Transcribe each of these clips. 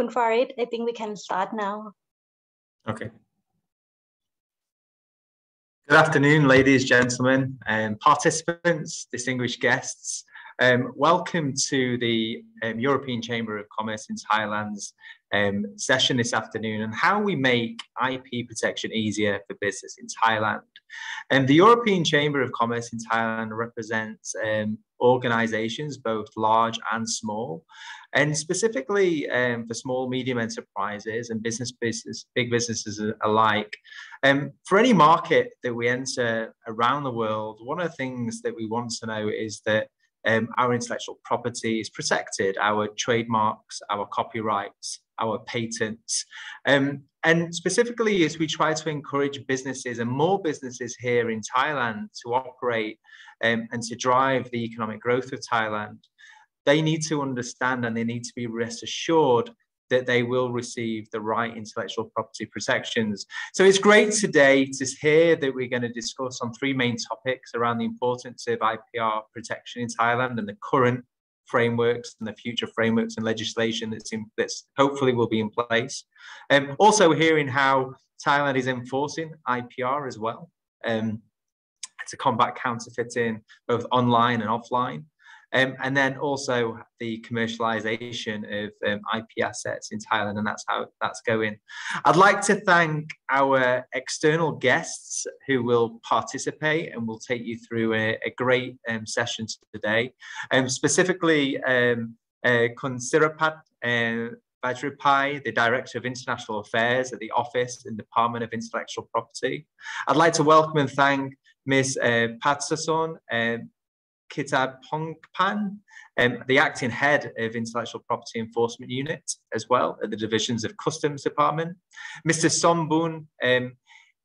Kunfarid, I think we can start now. Okay. Good afternoon, ladies, gentlemen, and participants, distinguished guests. Um, welcome to the um, European Chamber of Commerce in Thailand's um, session this afternoon on how we make IP protection easier for business in Thailand. And the European Chamber of Commerce in Thailand represents um, organizations, both large and small, and specifically um, for small, medium enterprises and business, business, big businesses alike. Um, for any market that we enter around the world, one of the things that we want to know is that um, our intellectual property is protected, our trademarks, our copyrights, our patents. Um, and specifically, as we try to encourage businesses and more businesses here in Thailand to operate um, and to drive the economic growth of Thailand, they need to understand and they need to be rest assured that they will receive the right intellectual property protections. So it's great today to hear that we're going to discuss on three main topics around the importance of IPR protection in Thailand and the current frameworks and the future frameworks and legislation that's in that's hopefully will be in place. Um, also hearing how Thailand is enforcing IPR as well um, to combat counterfeiting both online and offline. Um, and then also the commercialization of um, IP assets in Thailand, and that's how that's going. I'd like to thank our external guests who will participate and will take you through a, a great um, session today. Um, specifically, um, uh, Kunsirapat uh, Vajraphai, the Director of International Affairs at the Office and Department of Intellectual Property. I'd like to welcome and thank Ms. Uh, Patsorn, uh, Kitab Pongpan, um, the acting head of Intellectual Property Enforcement Unit as well at the divisions of Customs Department. Mr. Somboon um,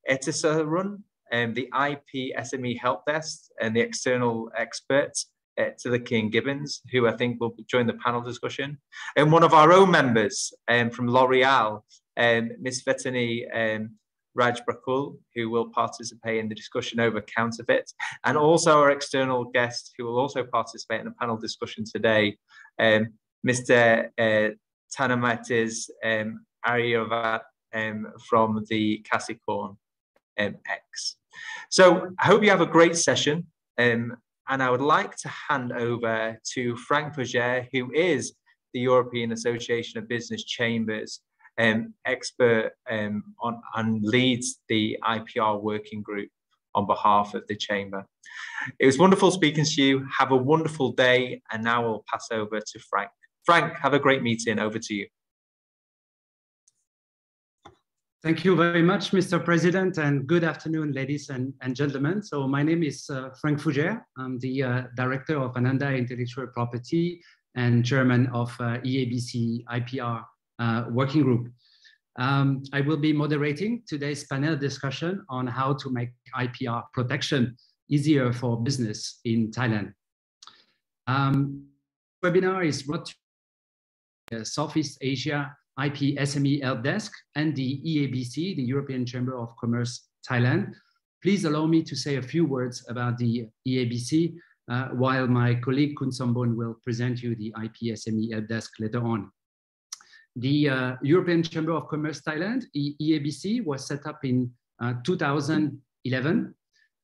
Earterasarun, um, the IP SME Help Desk and the external experts uh, to the King Gibbins, who I think will join the panel discussion. And one of our own members um, from L'Oreal, um, Ms. Vatinee um, Raj Brakul, who will participate in the discussion over counterfeit, and also our external guest who will also participate in the panel discussion today, um, Mr. Uh, Thanaarmates um, Arriyavat um, from the Kasikorn um, X. So I hope you have a great session. Um, and I would like to hand over to Franck Fougère, who is the European Association of Business Chambers um, expert um, on and leads the IPR working group on behalf of the chamber. It was wonderful speaking to you. Have a wonderful day. And now we'll pass over to Franck. Franck, have a great meeting. Over to you. Thank you very much, Mr. President, and good afternoon, ladies and, and gentlemen. So my name is uh, Franck Fougère. I'm the uh, Director of Ananda Intellectual Property and Chairman of uh, EABC IPR uh, working group. Um, I will be moderating today's panel discussion on how to make IPR protection easier for business in Thailand. Um, webinar is brought to the Southeast Asia IP SME Help Desk and the EABC, the European Chamber of Commerce Thailand. Please allow me to say a few words about the EABC uh, while my colleague Kun Somboon will present you the IP SME Help Desk later on. The uh, European Chamber of Commerce Thailand, EABC, was set up in uh, 2011.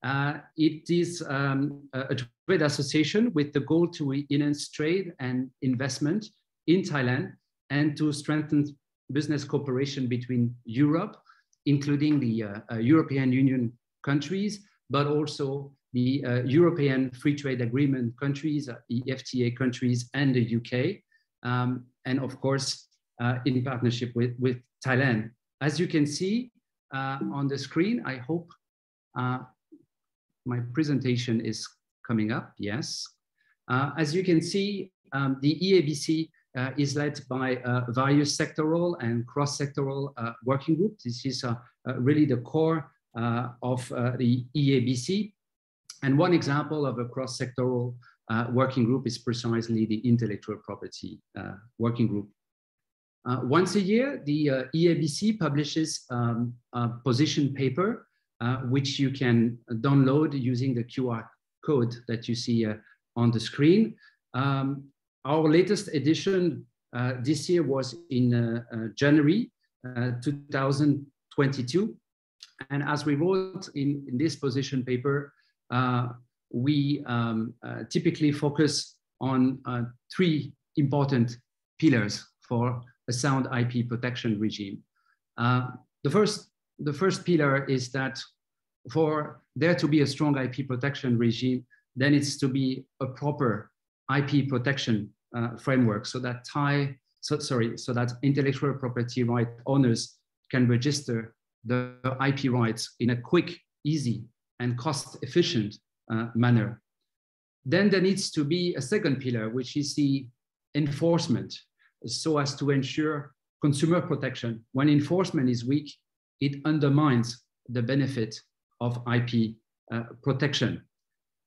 Uh, it is um, a trade association with the goal to enhance trade and investment in Thailand and to strengthen business cooperation between Europe, including the uh, uh, European Union countries, but also the uh, European Free Trade Agreement countries, the FTA countries, and the UK. Um, and of course, uh, in partnership with, with Thailand. As you can see uh, on the screen, I hope uh, my presentation is coming up, yes. as you can see, um, the EABC uh, is led by uh, various sectoral and cross-sectoral uh, working groups. This is really the core of the EABC. And one example of a cross-sectoral working group is precisely the intellectual property working group. Uh, once a year, the uh, EABC publishes um, a position paper, uh, which you can download using the QR code that you see uh, on the screen. Um, our latest edition Uh, this year was in uh, uh, January 2022. And as we wrote in, in this position paper, we um, typically focus on three important pillars for a sound IP protection regime. Uh, the, first, the first pillar is that for there to be a strong IP protection regime, then it's to be a proper IP protection uh, framework so that Thai, so, sorry, so that intellectual property right owners can register the IP rights in a quick, easy, and cost-efficient uh, manner. Then there needs to be a second pillar, which is the enforcement, so as to ensure consumer protection. When enforcement is weak, it undermines the benefit of IP uh, protection.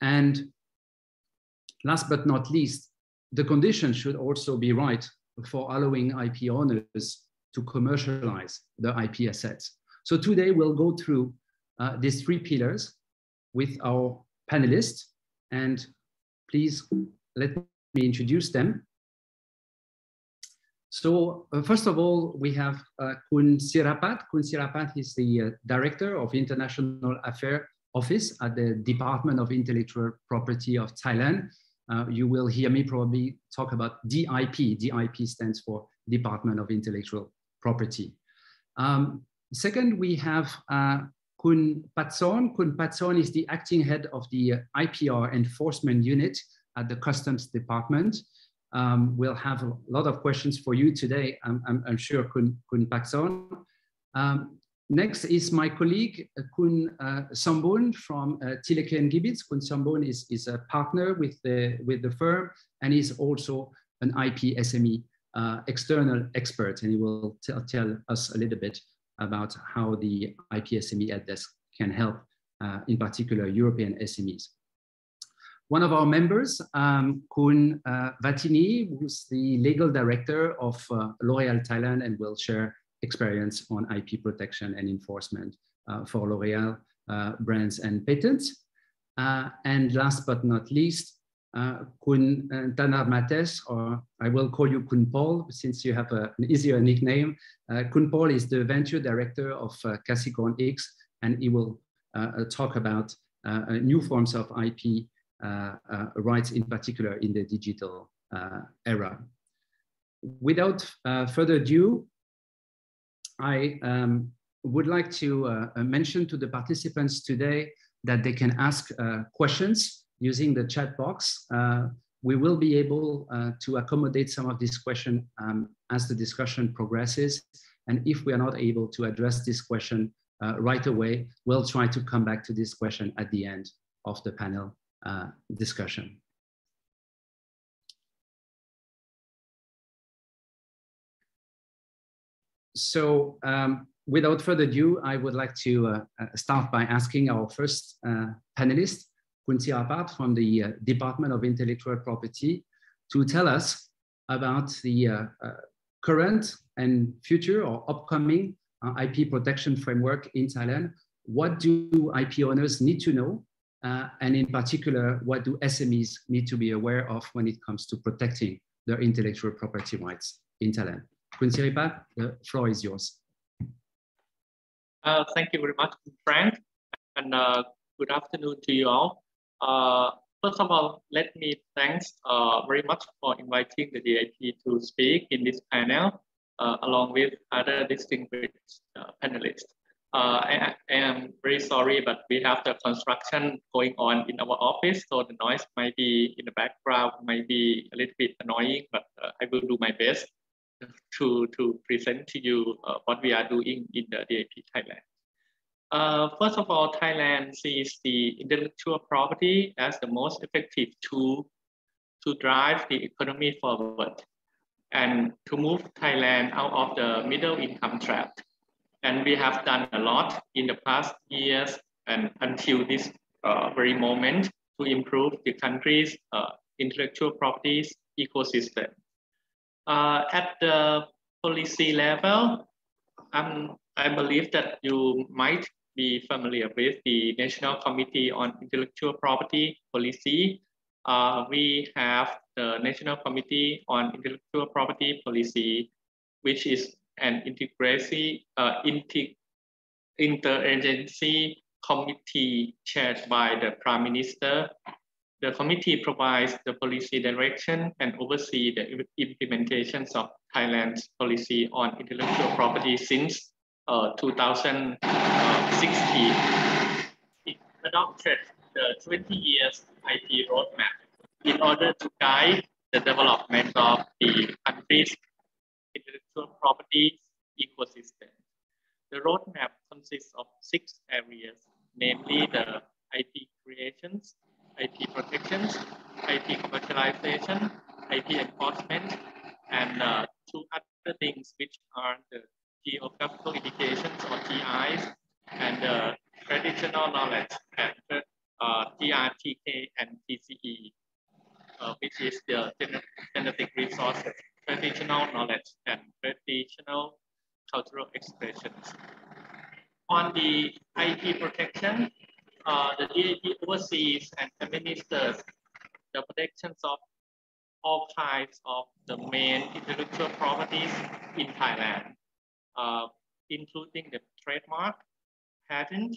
And last but not least, the conditions should also be right for allowing IP owners to commercialize the IP assets. So today we'll go through uh, these three pillars with our panelists and please let me introduce them. So uh, first of all, we have uh, Kun Sirapat. Kun Sirapat is the uh, Director of International Affairs Office at the Department of Intellectual Property of Thailand. Uh, you will hear me probably talk about DIP. DIP stands for Department of Intellectual Property. Um, second, we have uh, Kun Patsorn. Kun Patsorn is the acting head of the IPR enforcement unit at the Customs Department. Um, we'll have a lot of questions for you today, I'm, I'm, I'm sure, Kun, Kun. Um, next is my colleague, uh, Kun uh, Somboon from uh, Tilleke and Gibbins. Kun Somboon is, is a partner with the, with the firm and is also an IP SME uh, external expert, and he will tell us a little bit about how the IP SME help desk can help, uh, in particular, European SMEs. One of our members, um, Kun uh, Vatinee, who's the legal director of uh, L'Oreal Thailand and will share experience on IP protection and enforcement uh, for L'Oreal uh, brands and patents. Uh, and last but not least, uh, Kun Thanaarmates, or I will call you Kun Paul, since you have a, an easier nickname. Kun Paul is the venture director of uh, Kasikorn X, and he will talk about new forms of IP rights in particular in the digital uh, era. Without further ado, I um, would like to mention to the participants today that they can ask questions using the chat box. we will be able to accommodate some of these questions um, as the discussion progresses. And if we are not able to address this question uh, right away, we'll try to come back to this question at the end of the panel uh, discussion. So um, without further ado, I would like to uh, uh start by asking our first uh, panelist, Kunti Apat from the Department of Intellectual Property to tell us about the current and future or upcoming IP protection framework in Thailand. What do IP owners need to know uh, and in particular, what do SMEs need to be aware of when it comes to protecting their intellectual property rights in Thailand? Kun Sirapat, the floor is yours. Uh, thank you very much, Franck, and uh, good afternoon to you all. Uh, first of all, let me thanks uh, very much for inviting the DIP to speak in this panel, uh, along with other distinguished panelists. Uh, I, I, am very sorry, but we have the construction going on in our office, so the noise might be in the background, might be a little bit annoying, but uh, I will do my best to, to present to you uh, what we are doing in the DIP Thailand. Uh, first of all, Thailand sees the intellectual property as the most effective tool to drive the economy forward and to move Thailand out of the middle income trap and we have done a lot in the past years and until this uh, very moment to improve the country's uh, intellectual properties ecosystem. Uh, at the policy level, um, I believe that you might be familiar with the National Committee on Intellectual Property Policy. Uh, we have the National Committee on Intellectual Property Policy, which is an integracy, uh, interagency committee chaired by the Prime Minister. The committee provides the policy direction and oversee the implementations of Thailand's policy on intellectual property since uh, 2016. It adopted the 20 years IP roadmap in order to guide the development of the country's intellectual property ecosystem. The roadmap consists of six areas, namely the IP creations, IP protections, IP commercialization, IP enforcement, and uh, two other things which are the geographical indications or GIs and uh, traditional knowledge and uh, TRTK and TCE, uh, which is the genetic resources, traditional knowledge and traditional cultural expressions. On the IP protection, uh, the DIP oversees and administers the protections of all types of the main intellectual properties in Thailand, uh, including the trademark, patent,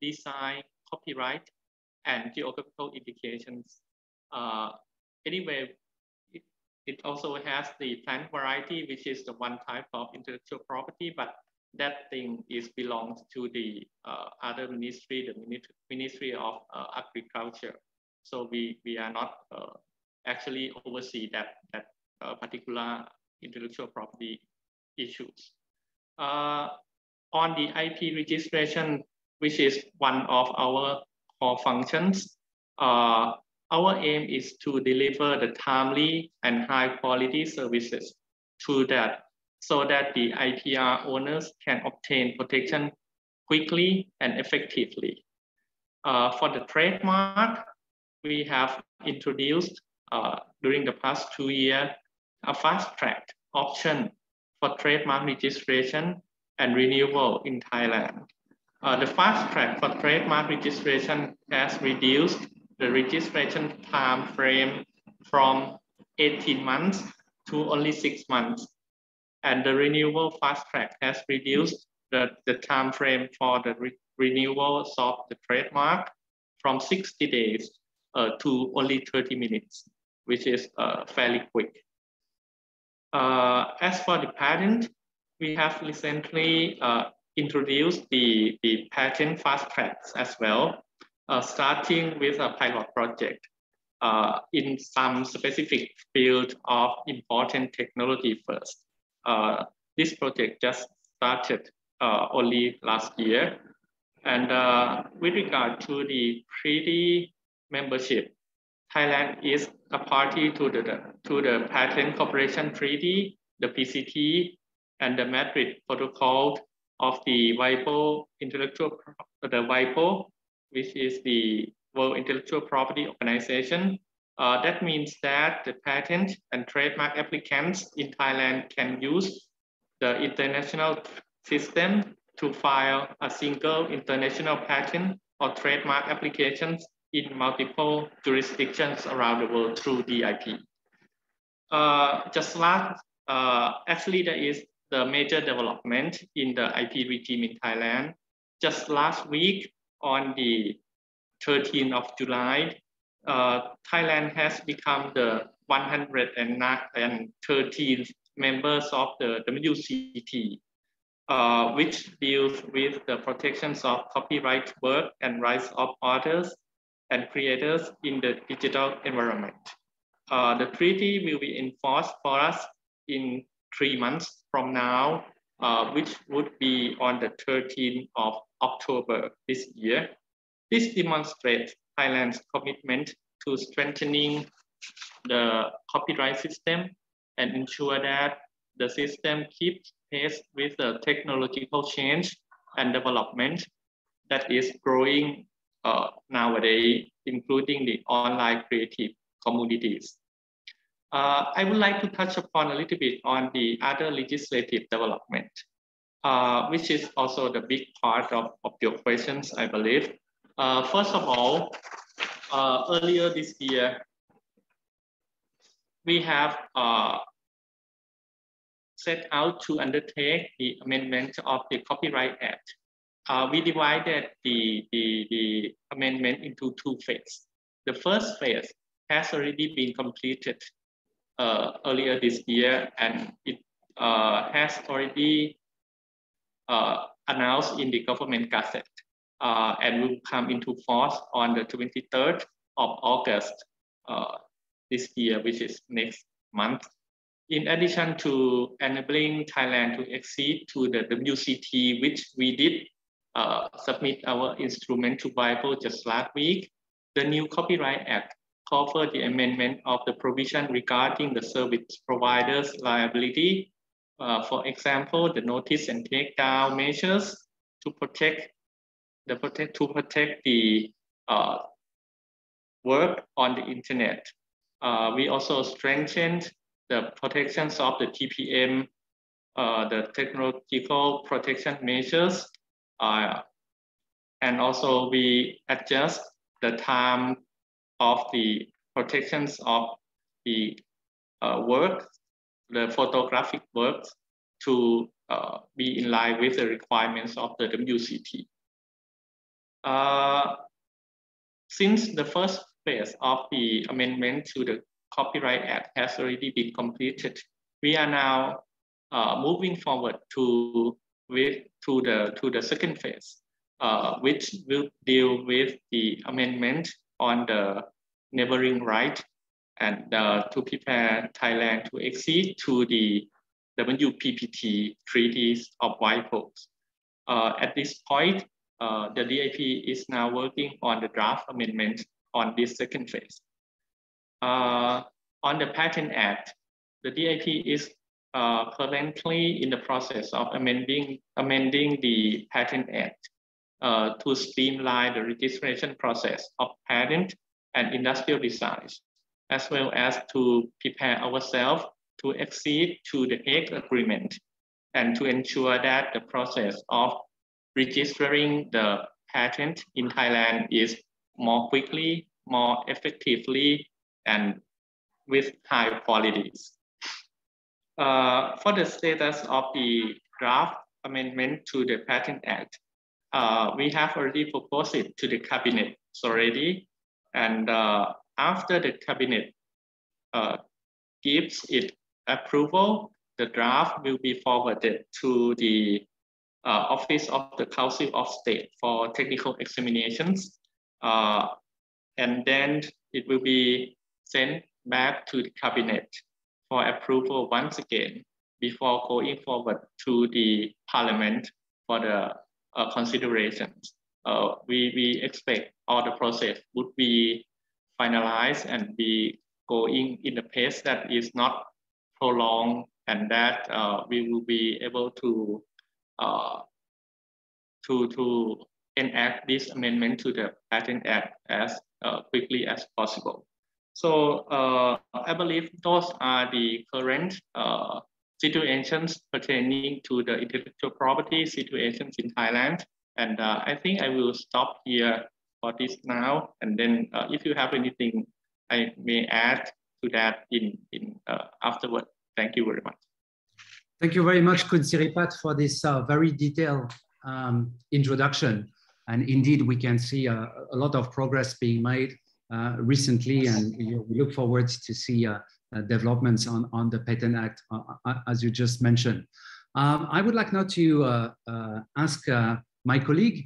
design, copyright, and geographical indications. Uh, anyway, it, also has the plant variety, which is the one type of intellectual property, but that thing is belongs to the uh, other ministry, the Ministry of uh, Agriculture. So we, we are not uh, actually oversee that, that uh, particular intellectual property issues. Uh, on the IP registration, which is one of our core functions, uh, our aim is to deliver the timely and high quality services to that so that the IPR owners can obtain protection quickly and effectively. Uh, for the trademark, we have introduced uh, during the past two years a fast track option for trademark registration and renewal in Thailand. Uh, the fast track for trademark registration has reduced the registration time frame from 18 months to only six months. And the renewal fast track has reduced the, the time frame for the re renewal of the trademark from 60 days uh, to only 30 minutes, which is uh, fairly quick. Uh, as for the patent, we have recently uh, introduced the, the patent fast tracks as well, uh, starting with a pilot project uh, in some specific field of important technology first. Uh, this project just started uh, only last year. And uh, with regard to the treaty membership, Thailand is a party to the, to the Patent Cooperation Treaty, the PCT, and the Madrid Protocol of the WIPO intellectual, the WIPO, which is the World Intellectual Property Organization. Uh, that means that the patent and trademark applicants in Thailand can use the international system to file a single international patent or trademark applications in multiple jurisdictions around the world through DIP. Uh, just last, uh, actually there is the major development in the IP regime in Thailand. Just last week on the 13th of July, uh, Thailand has become the 113th members of the WCT, uh, which deals with the protections of copyright work and rights of authors and creators in the digital environment. Uh, the treaty will be enforced for us in three months from now, uh, which would be on the 13th of October this year. This demonstrates Thailand's commitment to strengthening the copyright system and ensure that the system keeps pace with the technological change and development that is growing uh, nowadays, including the online creative communities. Uh, I would like to touch upon a little bit on the other legislative development, uh, which is also the big part of, of your questions, I believe. Uh, first of all, uh, earlier this year, we have uh, set out to undertake the amendment of the Copyright Act. Uh, we divided the, the, the amendment into two phases. The first phase has already been completed uh, earlier this year and it has already announced in the government gazette uh, and will come into force on the 23rd of August uh, this year, which is next month. In addition to enabling Thailand to accede to the WCT, which we did uh, submit our instrument to WIPO just last week, the new Copyright Act called for the amendment of the provision regarding the service providers liability. Uh, for example, the notice and takedown measures to protect the protect to protect the uh, work on the internet. Uh, we also strengthened the protections of the TPM, uh, the technological protection measures, uh, and also we adjust the time of the protections of the uh, work, the photographic works to uh, be in line with the requirements of the WCT. Uh, since the first phase of the amendment to the Copyright Act has already been completed, we are now uh, moving forward to with to the to the second phase, uh, which will deal with the amendment on the neighboring right and uh, to prepare Thailand to accede to the WPPT treaties of WIPO. Uh, at this point, uh, the DIP is now working on the draft amendment on this second phase. On the Patent Act, the DIP is uh, currently in the process of amending, amending the Patent Act uh, to streamline the registration process of patent and industrial designs, as well as to prepare ourselves to accede to the Hague Agreement and to ensure that the process of registering the patent in Thailand is more quickly, more effectively, and with high qualities. Uh, for the status of the draft amendment to the Patent Act, uh, we have already proposed it to the cabinet already. And uh, after the cabinet uh, gives it approval, the draft will be forwarded to the uh, Office of the Council of State for technical examinations. Uh, and then it will be sent back to the cabinet for approval once again before going forward to the parliament for the uh, considerations. Uh, we, we expect all the process would be finalized and be going in the pace that is not prolonged and that uh, we will be able to uh, to to enact this amendment to the Patent Act as uh, quickly as possible. So uh, I believe those are the current uh, situations pertaining to the intellectual property situations in Thailand. And uh, I think I will stop here for this now. And then uh, if you have anything, I may add to that in, in uh, afterward. Thank you very much. Thank you very much, Kun Sirapat, for this uh, very detailed um, introduction. And indeed, we can see a lot of progress being made uh, recently, and you know, we look forward to see uh, uh, developments on, on the Patent Act, as you just mentioned. Um, I would like now to ask my colleague,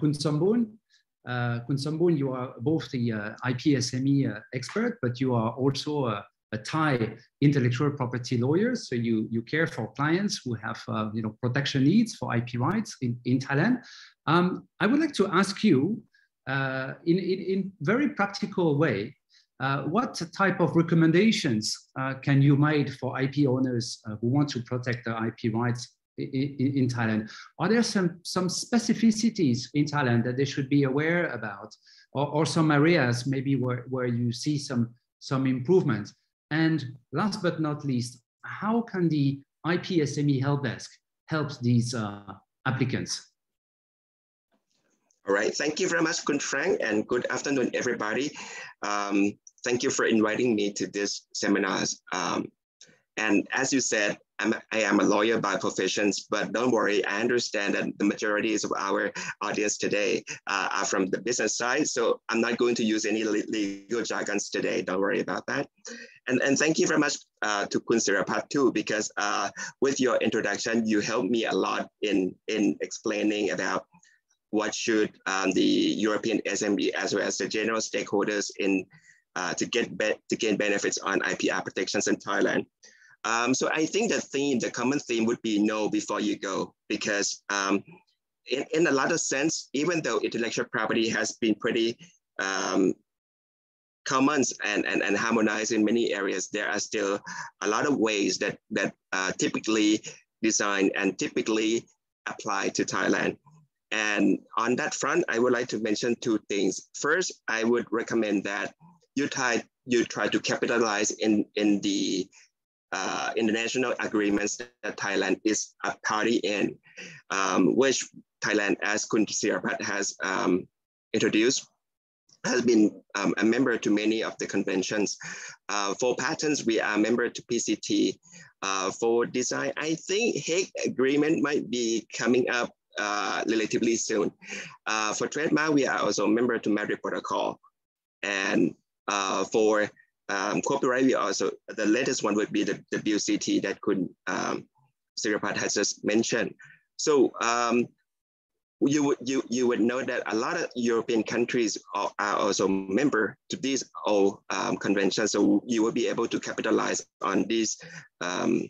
Kun Somboon, uh, Kun Somboon, you are both the uh, IP SME uh, expert, but you are also a, a, Thai intellectual property lawyer. So you, you care for clients who have you know, protection needs for IP rights in, in Thailand. Um, I would like to ask you uh, in, in, in, very practical way, uh, what type of recommendations uh, can you make for IP owners uh, who want to protect their IP rights in, in, Thailand? Are there some, some specificities in Thailand that they should be aware about or, or some areas maybe where, where you see some, some improvement? And last but not least, how can the IP SME help desk help these uh, applicants? All right, thank you very much, Kun Franck, and good afternoon, everybody. Um, thank you for inviting me to this seminar. Um, and as you said, I'm, I am a lawyer by profession, but don't worry, I understand that the majority of our audience today uh, are from the business side. So I'm not going to use any legal jargons today. Don't worry about that. And, and thank you very much uh, to Kun Sirapat too, because uh, with your introduction, you helped me a lot in, in explaining about what should um, the European SME as well as the general stakeholders in uh, to get to gain benefits on IPR protections in Thailand. Um, so I think the theme, the common theme would be know before you go, because um, in, in a lot of sense, even though intellectual property has been pretty um, common and, and, and harmonized in many areas, there are still a lot of ways that, that uh, typically designed and typically apply to Thailand. And on that front, I would like to mention two things. First, I would recommend that you try, you try to capitalize in, in the uh, international agreements that Thailand is a party in, um, which Thailand, as Kun Sirapat has um, introduced, has been um, a member to many of the conventions. Uh, for patents, we are a member to PCT. Uh, for design, I think Hague Agreement might be coming up uh, relatively soon. Uh, for trademark, we are also a member to Madrid Protocol. And uh, for um, copyright, we also, the latest one would be the, the WCT that could um, has just mentioned. So um, you would you you would know that a lot of European countries are, are also member to these all um, conventions. So you will be able to capitalize on these um,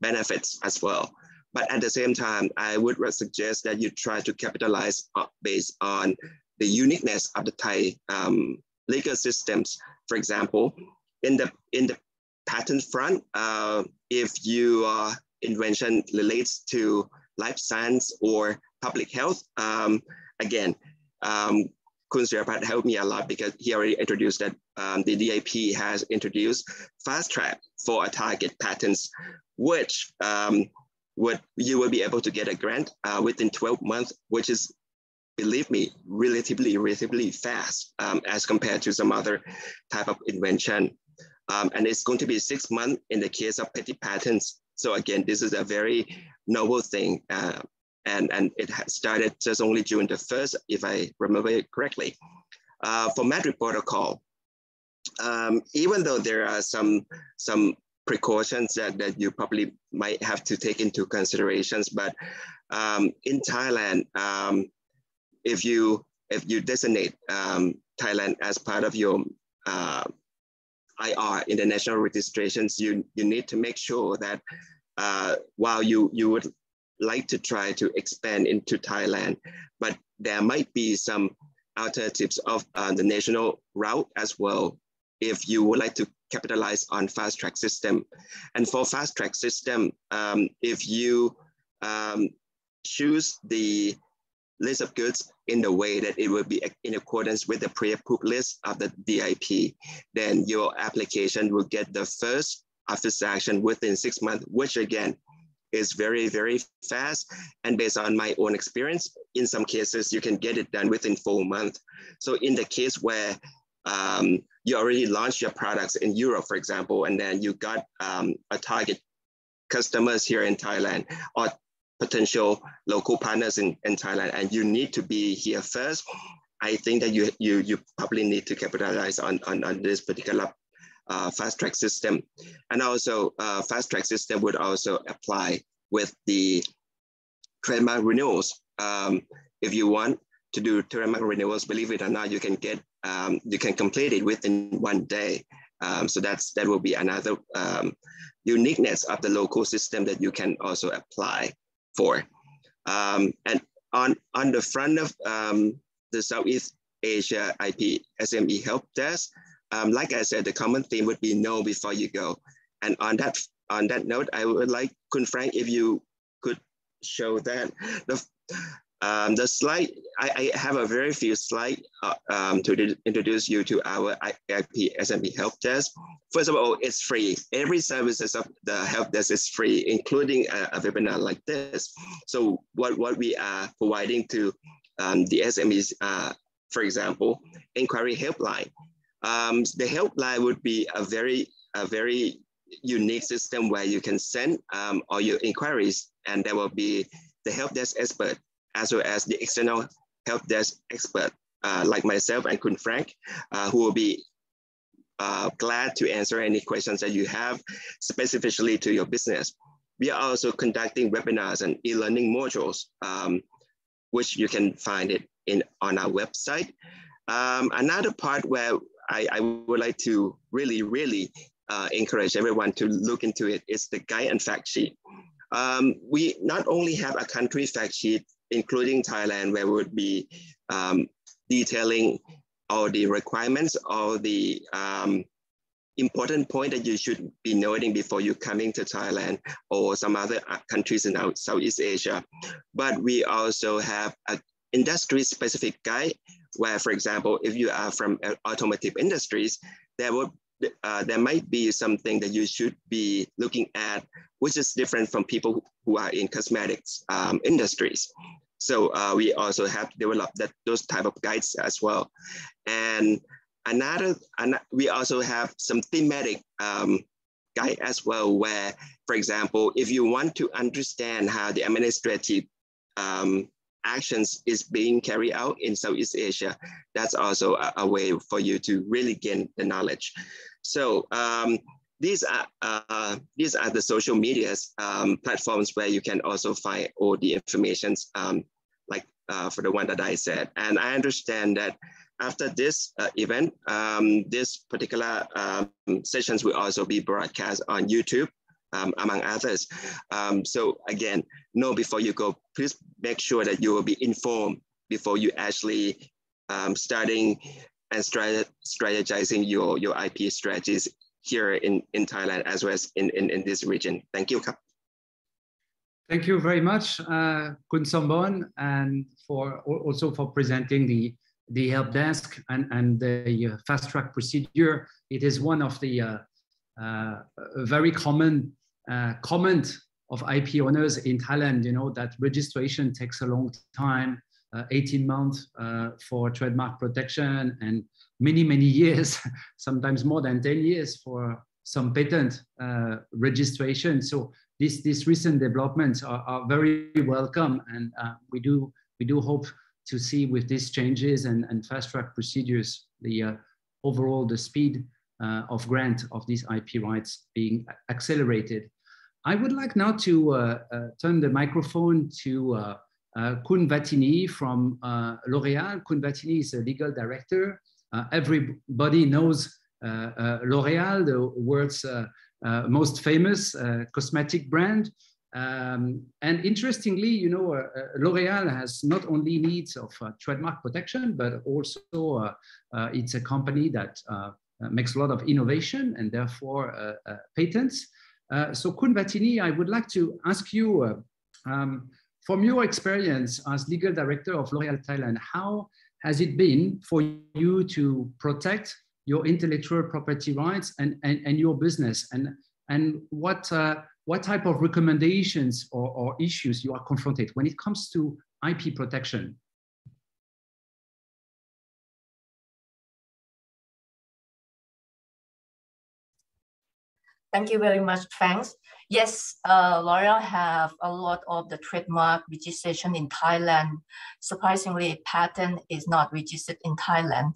benefits as well. But at the same time, I would suggest that you try to capitalize based on the uniqueness of the Thai um, legal systems. For example, in the in the patent front, uh, if your invention relates to life science or public health, um, again, um, Kun helped me a lot because he already introduced that um, the DIP has introduced fast track for a target patents, which um, would you will be able to get a grant uh, within 12 months, which is, believe me, relatively, relatively fast um, as compared to some other type of invention. Um, and it's going to be six months in the case of petty patents. So again, this is a very novel thing. Uh, and, and it started just only June the 1st, if I remember it correctly. Uh, for Madrid Protocol, um, even though there are some, some precautions that, that you probably might have to take into considerations, but um, in Thailand, um, if you if you designate um, Thailand as part of your uh, IR international registrations, you, you need to make sure that uh, while you, you would like to try to expand into Thailand, but there might be some alternatives of uh, the national route as well if you would like to capitalize on fast track system. And for fast track system, um, if you um, choose the list of goods in the way that it will be in accordance with the pre-approved list of the DIP, then your application will get the first office action within six months, which again is very, very fast. And based on my own experience, in some cases, you can get it done within four months. So in the case where um, you already launched your products in Europe, for example, and then you got um, a target customers here in Thailand or potential local partners in, in Thailand and you need to be here first, I think that you, you, you probably need to capitalize on, on, on this particular uh, fast track system. And also uh, fast track system would also apply with the trademark renewals. Um, if you want to do trademark renewals, believe it or not, you can get, um, you can complete it within one day. Um, so that's that will be another um, uniqueness of the local system that you can also apply for. Um, and on, on the front of um, the Southeast Asia IP SME Help Desk, um, like I said, the common theme would be know before you go. And on that, on that note, I would like Kun Franck, if you could show that. The, um, the slide, I, I, have a very few slides uh, um, to introduce you to our IP SME help desk. First of all, it's free. Every services of the help desk is free, including a, a webinar like this. So what, what we are providing to um, the SMEs, uh, for example, inquiry helpline. Um, the helpline would be a very, a very unique system where you can send um, all your inquiries and there will be the help desk expert as well as the external help desk expert uh, like myself and Kun Franck, uh, who will be uh, glad to answer any questions that you have specifically to your business. We are also conducting webinars and e-learning modules, um, which you can find it in on our website. Um, another part where I, I, would like to really, really uh, encourage everyone to look into it is the guide and fact sheet. Um, we not only have a country fact sheet, including Thailand, where we would be um, detailing all the requirements, all the um, important point that you should be noting before you coming to Thailand or some other uh, countries in Southeast Asia. But we also have an industry specific guide where, for example, if you are from automotive industries, there would uh, there might be something that you should be looking at, which is different from people who are in cosmetics um, industries. So uh, we also have developed that those type of guides as well. And another, and we also have some thematic um, guide as well, where, for example, if you want to understand how the administrative um, actions is being carried out in Southeast Asia, that's also a, a way for you to really gain the knowledge. So um, these are uh, these are the social medias um, platforms where you can also find all the information um, like uh, for the one that I said. And I understand that after this uh, event, um, this particular um, sessions will also be broadcast on YouTube, um, among others. Um, so again, know before you go, please make sure that you will be informed before you actually um, starting and strategizing your, your IP strategies here in, in Thailand as well as in, in, in this region. Thank you. Thank you very much, uh, Kun Somboon, and for also for presenting the the help desk and, and the uh, fast track procedure. It is one of the uh, uh, very common uh, comment of IP owners in Thailand, you know, that registration takes a long time, uh, 18 months uh, for trademark protection and many, many years, sometimes more than 10 years for some patent registration. So these, these recent developments are, are very welcome and we, do, we do hope to see with these changes and, and fast track procedures, the uh, overall the speed uh, of grant of these IP rights being accelerated. I would like now to uh, uh turn the microphone to uh, uh, Kun Vatinee from L'Oreal. Kun Vatinee is a legal director. everybody knows L'Oreal, the world's most famous cosmetic brand. Um, and interestingly, you know, uh, uh, L'Oreal has not only needs of uh, trademark protection, but also uh, uh it's a company that uh, Uh, makes a lot of innovation and therefore uh, uh, patents. so Kun Vatinee, I would like to ask you, um, from your experience as legal director of L'Oreal Thailand, how has it been for you to protect your intellectual property rights and, and, and your business? And, and what what type of recommendations or, or issues you are confronted when it comes to IP protection? Thank you very much, thanks. Yes, uh, L'Oreal have a lot of the trademark registration in Thailand. Surprisingly, patent is not registered in Thailand,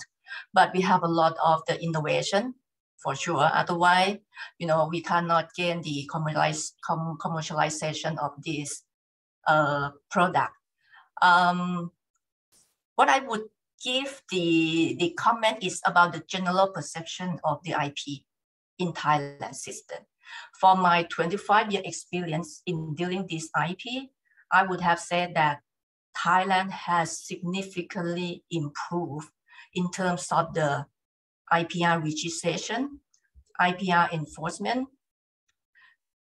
but we have a lot of the innovation for sure. Otherwise, you know, we cannot gain the commercialize, com commercialization of this uh, product. Um, what I would give the, the comment is about the general perception of the IP in Thailand system. For my 25 year experience in dealing this IP, I would have said that Thailand has significantly improved in terms of the IPR registration, IPR enforcement,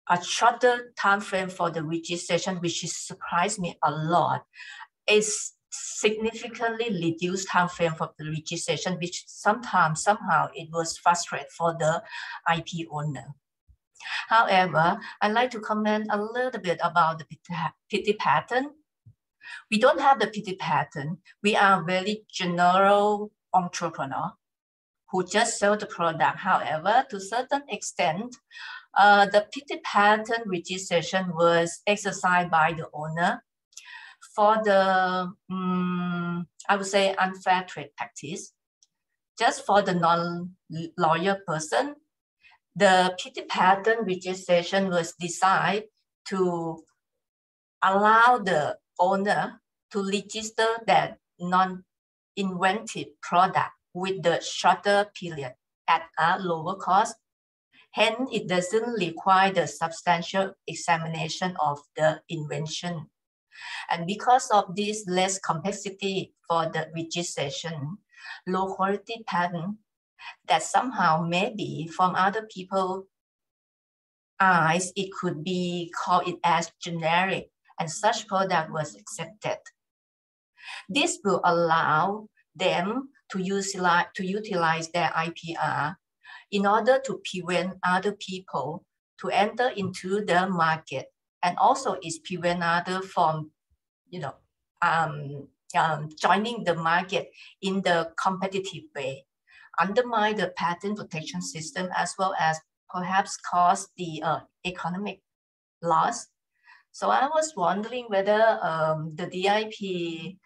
a shorter time frame for the registration, which surprised me a lot, is significantly reduced time frame for the registration, which sometimes somehow it was frustrating for the IP owner. However, I'd like to comment a little bit about the petty patent. We don't have the petty patent. We are a very general entrepreneur who just sell the product. However, to certain extent, uh, the petty patent registration was exercised by the owner for the, um, I would say, unfair trade practice. Just for the non-lawyer person, the petty patent registration was designed to allow the owner to register that non-inventive product with the shorter period at a lower cost. Hence, it doesn't require the substantial examination of the invention. And because of this less complexity for the registration, low quality patent that somehow maybe from other people eyes, it could be called it as generic and such product was accepted. This will allow them to utilize, to utilize their IPR in order to prevent other people to enter into the market and also is prevent other from, you know, um, um, joining the market in the competitive way, undermine the patent protection system as well as perhaps cause the uh, economic loss. So I was wondering whether um, the DIP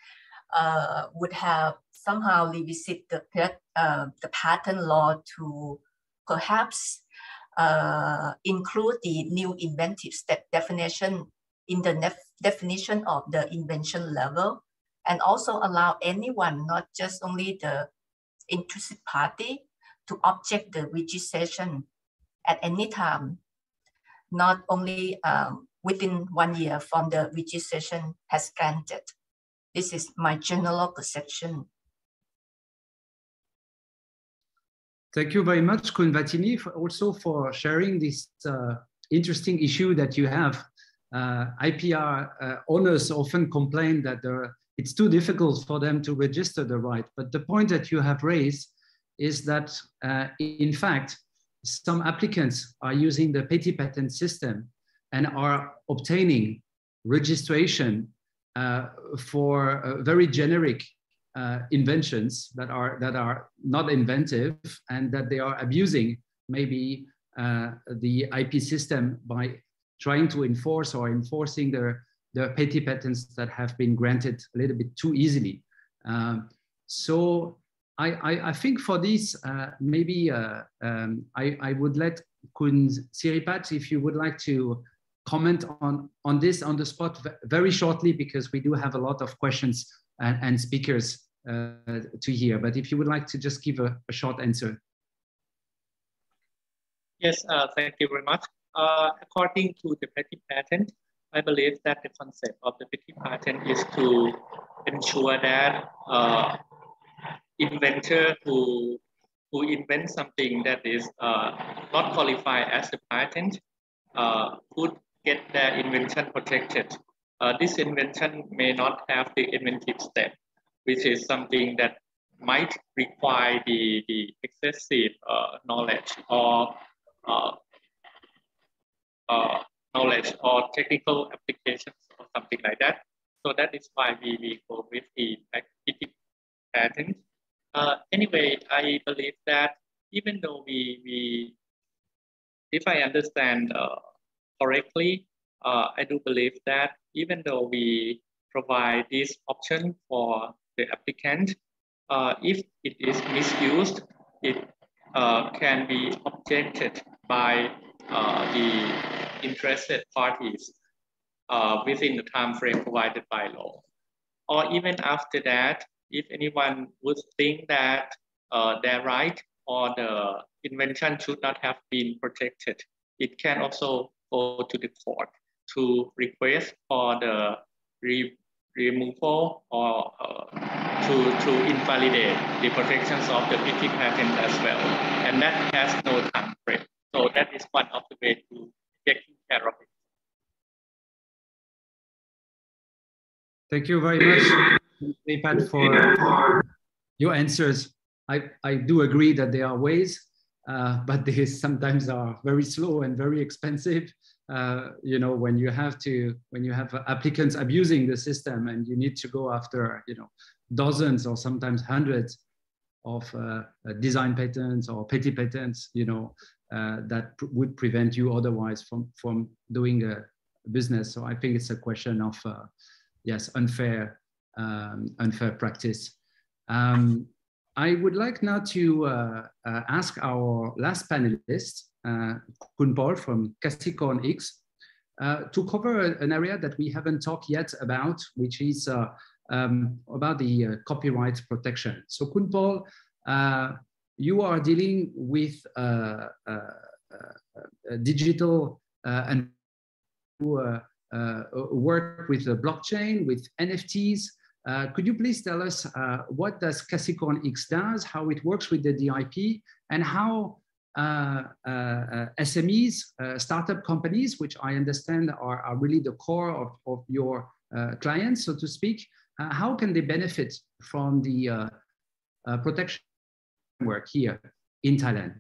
uh, would have somehow revisit the, uh, the patent law to perhaps uh, include the new inventive step definition in the definition of the invention level and also allow anyone, not just only the interested party, to object the registration at any time, not only um, within one year from the registration has granted. This is my general perception. Thank you very much, Kun Vatinee, for also for sharing this uh, interesting issue that you have. Uh, IPR uh, owners often complain that it's too difficult for them to register the right. But the point that you have raised is that, uh, in fact, some applicants are using the petty patent system and are obtaining registration uh, for uh, very generic uh, inventions that are that are not inventive and that they are abusing maybe uh, the IP system by trying to enforce or enforcing their the petit patents that have been granted a little bit too easily. Um, so I, I, I, think for this, uh, maybe uh, um, I, I would let Kun Sirapat, if you would like to comment on, on this on the spot very shortly, because we do have a lot of questions and, and speakers uh, to hear. But if you would like to just give a, a short answer. Yes, uh, thank you very much. Uh, according to the petit patent, I believe that the concept of the petit patent is to ensure that inventor who who invent something that is uh, not qualified as a patent uh, could get their invention protected. Uh, this invention may not have the inventive step, which is something that might require the, the excessive uh, knowledge or uh, uh, knowledge or technical applications or something like that. So that is why we, we go with the activity patent. Uh, anyway, I believe that even though we, we if I understand uh, correctly, I do believe that even though we provide this option for the applicant, uh, if it is misused, it uh, can be objected by uh, the interested parties uh, within the time frame provided by law. Or even after that, if anyone would think that uh, their right or the invention should not have been protected, it can also go to the court to request for the re removal or uh, to, to invalidate the protections of the petty patent as well. And that has no time frame. So that is one of the ways to taking care of it. Thank you very much, Pat, for your answers. I, I do agree that there are ways, uh, but they sometimes are very slow and very expensive. Uh, you know, when you have to, when you have applicants abusing the system and you need to go after, you know, dozens or sometimes hundreds of uh, design patents or petty patents, you know, uh, that pr would prevent you otherwise from, from doing a business. So I think it's a question of, uh, yes, unfair, um, unfair practice. Um, I would like now to uh, uh, ask our last panelist, uh, Kun Paul from Kasikorn X, uh, to cover an area that we haven't talked yet about, which is uh, um, about the uh, copyright protection. So Kun Paul, you are dealing with digital and work with the blockchain, with NFTs, uh, could you please tell us uh, what does Kasikorn X does, how it works with the DIP, and how uh, uh, uh Uh, uh, uh, SMEs, uh, startup companies, which I understand are, are really the core of, of your clients, so to speak, how can they benefit from the protection work here in Thailand?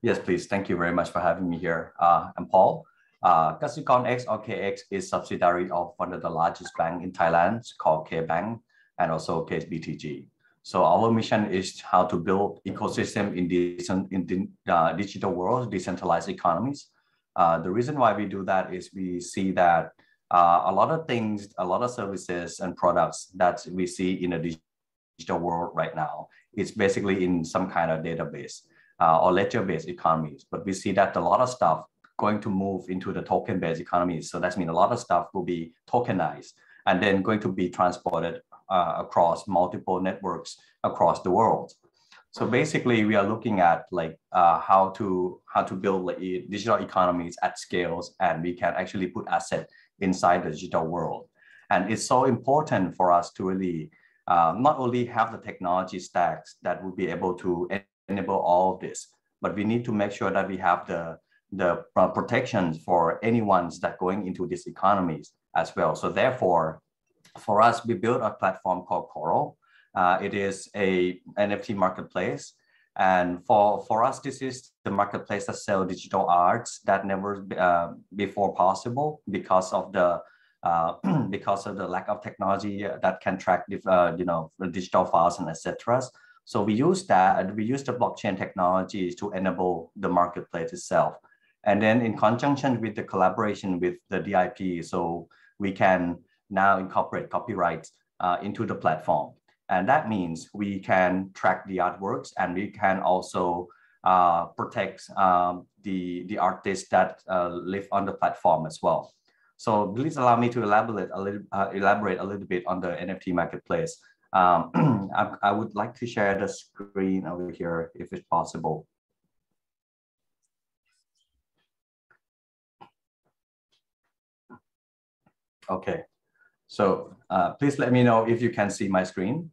Yes, please. Thank you very much for having me here. I'm Paul. Uh, Kasikorn X or KX is subsidiary of one of the largest bank in Thailand called K-Bank and also KBTG. So our mission is how to build ecosystem in this in the uh, digital world, decentralized economies. Uh, the reason why we do that is we see that uh, a lot of things, a lot of services and products that we see in a digital world right now, it's basically in some kind of database uh, or ledger-based economies. But we see that a lot of stuff going to move into the token-based economies. So that means a lot of stuff will be tokenized and then going to be transported across multiple networks across the world. So basically, we are looking at like uh, how to how to build like, digital economies at scales, and we can actually put asset inside the digital world. And it's so important for us to really uh, not only have the technology stacks that will be able to enable all of this, but we need to make sure that we have the the uh, protections for anyone that going into these economies as well. So therefore, for us, we built a platform called Coral. Uh, it is a NFT marketplace. And for, for us, this is the marketplace that sell digital arts that never uh, before possible because of the uh, because of the lack of technology that can track uh, you know digital files and etc. So we use that we use the blockchain technologies to enable the marketplace itself. And then in conjunction with the collaboration with the DIP, so we can now incorporate copyright uh, into the platform. And that means we can track the artworks and we can also uh, protect um, the, the artists that uh, live on the platform as well. So please allow me to elaborate a little, uh, elaborate a little bit on the NFT marketplace. Um, I, I would like to share the screen over here if it's possible. Okay, so uh, please let me know if you can see my screen.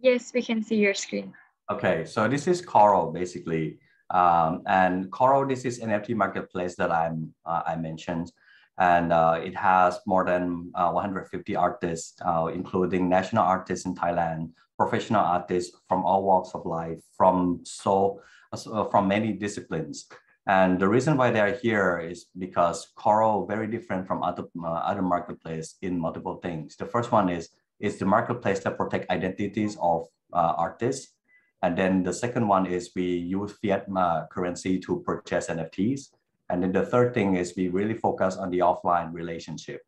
Yes, we can see your screen. Okay, so this is Coral basically. Um, and Coral, this is NFT marketplace that I'm, uh, I mentioned. And uh, it has more than uh, 150 artists, uh, including national artists in Thailand, professional artists from all walks of life, from so uh, from many disciplines. And the reason why they are here is because Coral very different from other uh, other marketplace in multiple things. The first one is it's the marketplace that protect identities of uh, artists. And then the second one is we use fiat uh, currency to purchase NFTs. And then the third thing is we really focus on the offline relationship.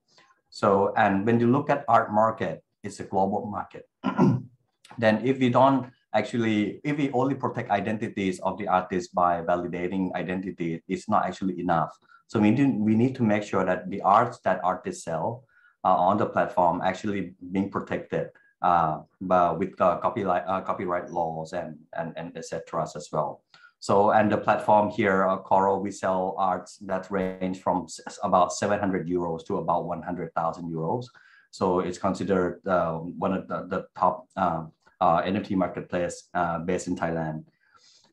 So, and when you look at art market, it's a global market. then if we don't actually, if we only protect identities of the artist by validating identity, it's not actually enough. So we need, we need to make sure that the arts that artists sell uh, on the platform actually being protected uh, but with uh, copyright, uh, copyright laws and, and, and etc. as well. So, and the platform here, uh, Coral, we sell arts that range from about 700 euros to about 100,000 euros. So it's considered uh, one of the, the top um, uh, NFT marketplace uh, based in Thailand.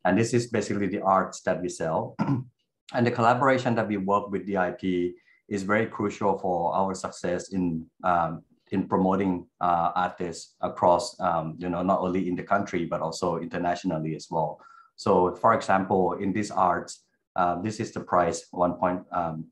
And this is basically the arts that we sell. and the collaboration that we work with DIP is very crucial for our success in um, in promoting uh, artists across, um, you know, not only in the country, but also internationally as well. So for example, in this arts, uh, this is the price, 1.85 um,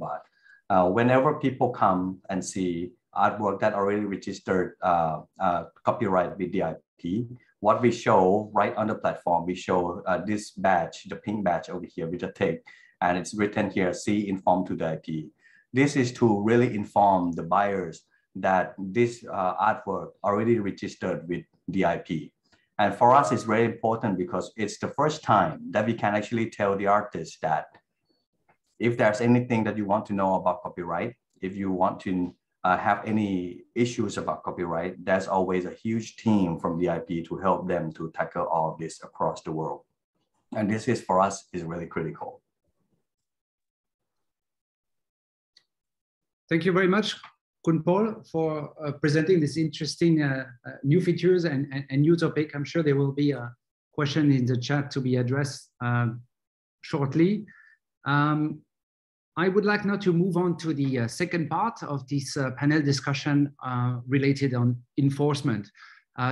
baht. Uh, whenever people come and see artwork that already registered uh, uh, copyright with DIP, what we show right on the platform, we show uh, this badge, the pink badge over here with the tick, and it's written here, see inform to the IP. This is to really inform the buyers that this uh, artwork already registered with DIP. And for us, it's very important because it's the first time that we can actually tell the artist that if there's anything that you want to know about copyright, if you want to uh, have any issues about copyright, there's always a huge team from DIP to help them to tackle all of this across the world. And this is for us is really critical. Thank you very much, Kun Paul, for uh, presenting this interesting uh, uh, new features and, and, and, new topic. I'm sure there will be a question in the chat to be addressed um, shortly. Um, I would like now to move on to the uh, second part of this uh, panel discussion uh, related on enforcement.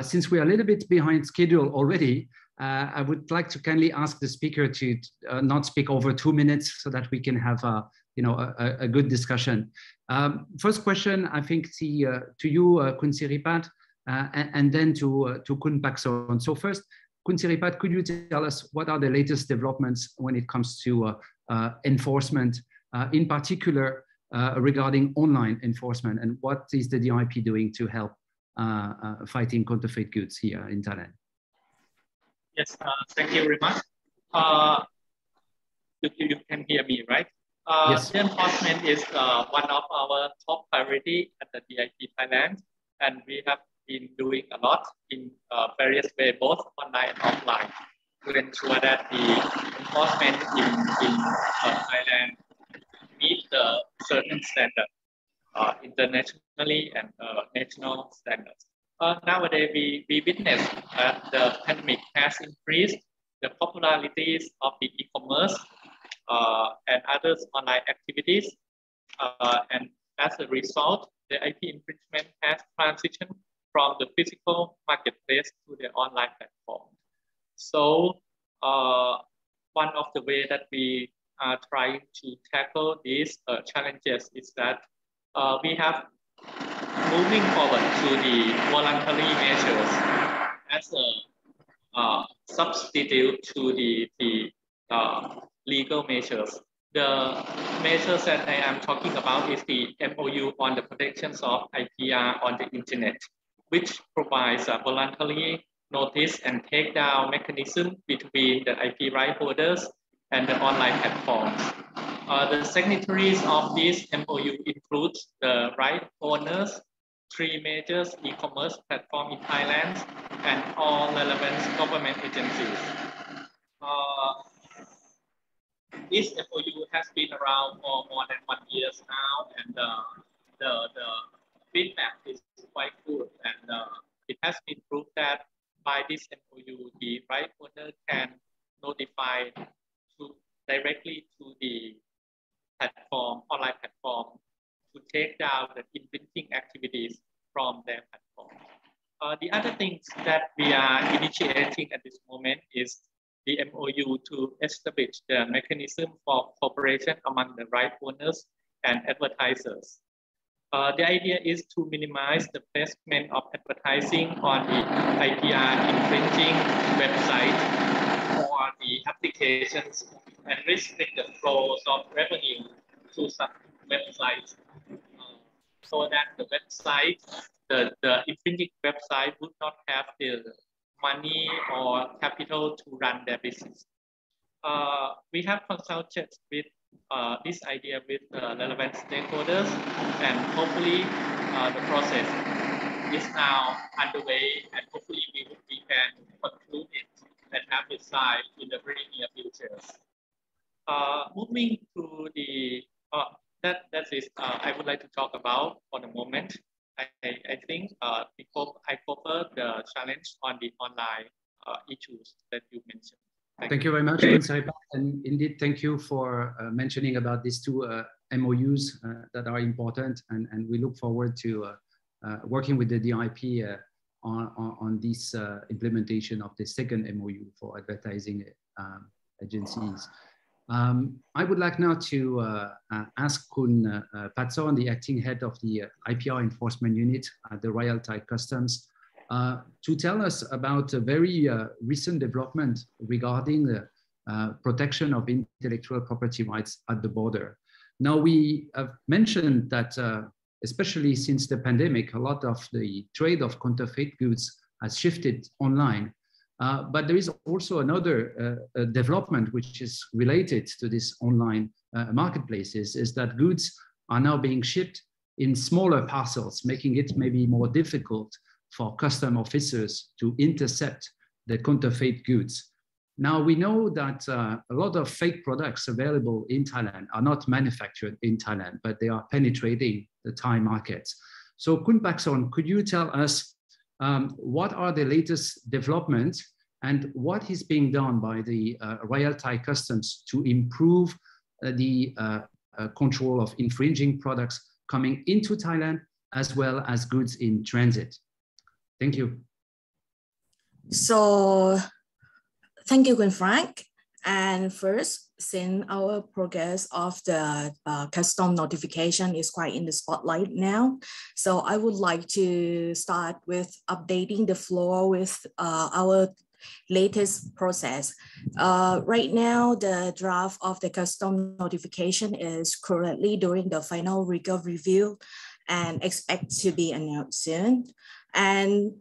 since we are a little bit behind schedule already, I would like to kindly ask the speaker to not speak over two minutes so that we can have a, you know, a, a good discussion. Um, first question, I think the, uh, to you, uh, uh, and, then to, uh, to Kun Patsorn. So first, Kun Sirapat, could you tell us what are the latest developments when it comes to uh, uh, enforcement, in particular regarding online enforcement, and what is the DIP doing to help fighting counterfeit goods here in Thailand? Yes, thank you very much. you, you can hear me, right? Uh, yes. Enforcement is uh, one of our top priority at the DIP Thailand, and we have been doing a lot in uh, various ways, both online and offline, to ensure that the enforcement in, in uh, Thailand meet the certain standard, uh, internationally and uh, national standards. nowadays, we, we witness that the pandemic has increased the popularities of the e-commerce uh, and other online activities. Uh, and as a result, the IP infringement has transitioned from the physical marketplace to the online platform. So uh, one of the ways that we are trying to tackle these uh, challenges is that uh, we have moving forward to the voluntary measures as a uh, substitute to the, the legal measures. The measures that I am talking about is the MOU on the protections of IPR on the internet, which provides a voluntary notice and takedown mechanism between the IP right holders and the online platforms. Uh, the signatories of this MOU includes the right owners, three major e-commerce platform in Thailand, and all relevant government agencies. Uh, this MOU has been around for more than one years now, and uh, the the feedback is quite good. And uh, it has been proved that by this MOU, the right owner can notify directly to the platform, online platform, to take down the infringing activities from their platform. Uh, the other things that we are initiating at this moment is the MOU to establish the mechanism for cooperation among the right owners and advertisers. Uh, the idea is to minimize the placement of advertising on the IPR infringing website or the applications and restrict the flows of revenue to some websites uh, so that the website, the, the infringing website would not have the money or capital to run their business. Uh, we have consulted with uh, this idea with uh, relevant stakeholders and hopefully uh, the process is now underway and hopefully we, we can conclude it and have it signed in the very near future. Uh, moving to the, uh, that, that is, I would like to talk about for the moment. I, I think uh, I cover the challenge on the online uh, issues that you mentioned. Thank, thank you. very much, okay. and indeed, thank you for uh, mentioning about these two uh, MOUs uh, that are important, and, and we look forward to uh, working with the DIP on, on, on, this implementation of the second MOU for advertising um, agencies. Um, I would like now to uh, uh, ask Kun uh, Patsorn, the acting head of the IPR enforcement unit at the Royal Thai Customs, uh, to tell us about a very uh, recent development regarding the uh, protection of intellectual property rights at the border. Now, we have mentioned that, especially since the pandemic, a lot of the trade of counterfeit goods has shifted online. Uh, but there is also another uh, development which is related to this online uh, marketplaces is that goods are now being shipped in smaller parcels, making it maybe more difficult for custom officers to intercept the counterfeit goods. Now we know that uh, a lot of fake products available in Thailand are not manufactured in Thailand, but they are penetrating the Thai markets. So Kun Patsorn, could you tell us um, what are the latest developments and what is being done by the uh, Royal Thai Customs to improve uh, the uh, uh, control of infringing products coming into Thailand as well as goods in transit? Thank you. So thank you, Kun Franck. And first, since our progress of the uh, custom notification is quite in the spotlight now, so I would like to start with updating the floor with uh, our latest process. Uh, right now, the draft of the custom notification is currently during the final legal review and expect to be announced soon. And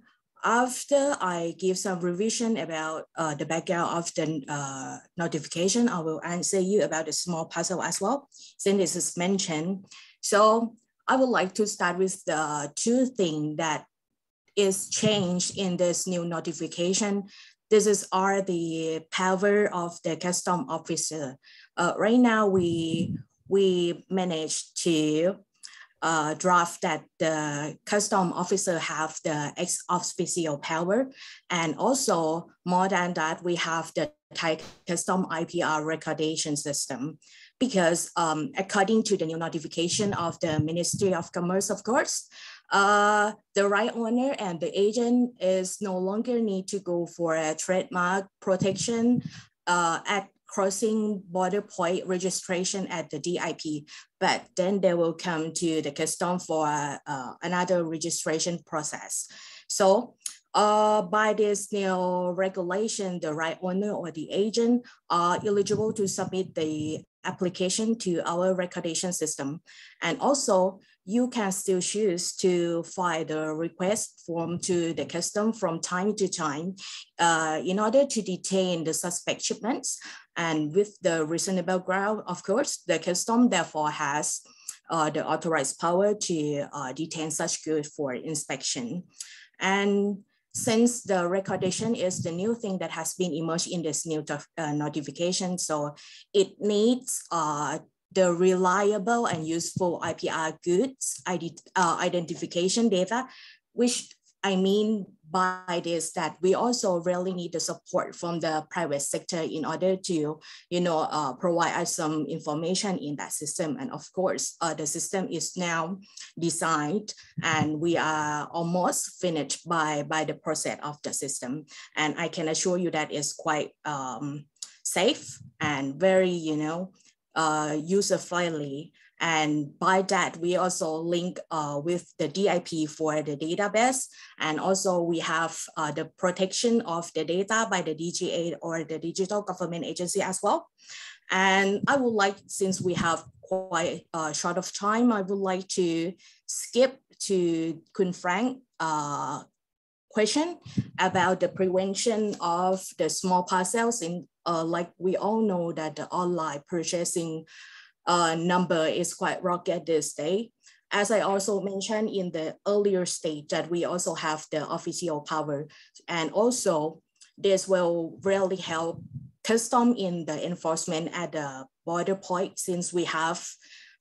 after I give some revision about uh, the background of the uh, notification, I will answer you about the small puzzle as well, since this is mentioned. So I would like to start with the two things that is changed in this new notification. This is are the power of the custom officer. Uh, right now, we we managed to uh, draft that the custom officer have the ex officio power. And also more than that, we have the Thai custom IPR recordation system because um, according to the new notification of the Ministry of Commerce, of course, uh, the right owner and the agent is no longer need to go for a trademark protection uh, at crossing border point registration at the DIP, but then they will come to the custom for uh, another registration process. So uh, by this new regulation, the right owner or the agent are eligible to submit the application to our recordation system. And also you can still choose to file the request form to the custom from time to time uh, in order to detain the suspect shipments. And with the reasonable ground, of course, the custom therefore has uh, the authorized power to uh, detain such goods for inspection. And since the recordation is the new thing that has been emerged in this new uh, notification, so it needs uh, the reliable and useful IPR goods ID, uh, identification data, which I mean by this that we also really need the support from the private sector in order to, you know, uh, provide us some information in that system. And of course, uh, the system is now designed and we are almost finished by, by the process of the system. And I can assure you that it's quite um, safe and very, you know, uh, user friendly. And by that, we also link uh, with the DIP for the database. And also we have uh, the protection of the data by the DGA or the Digital Government Agency as well. And I would like, since we have quite a short of time, I would like to skip to Kun Franck uh, question about the prevention of the small parcels in uh, like we all know that the online purchasing uh, number is quite rocket this day. As I also mentioned in the earlier stage that we also have the official power and also this will really help custom in the enforcement at the border point since we have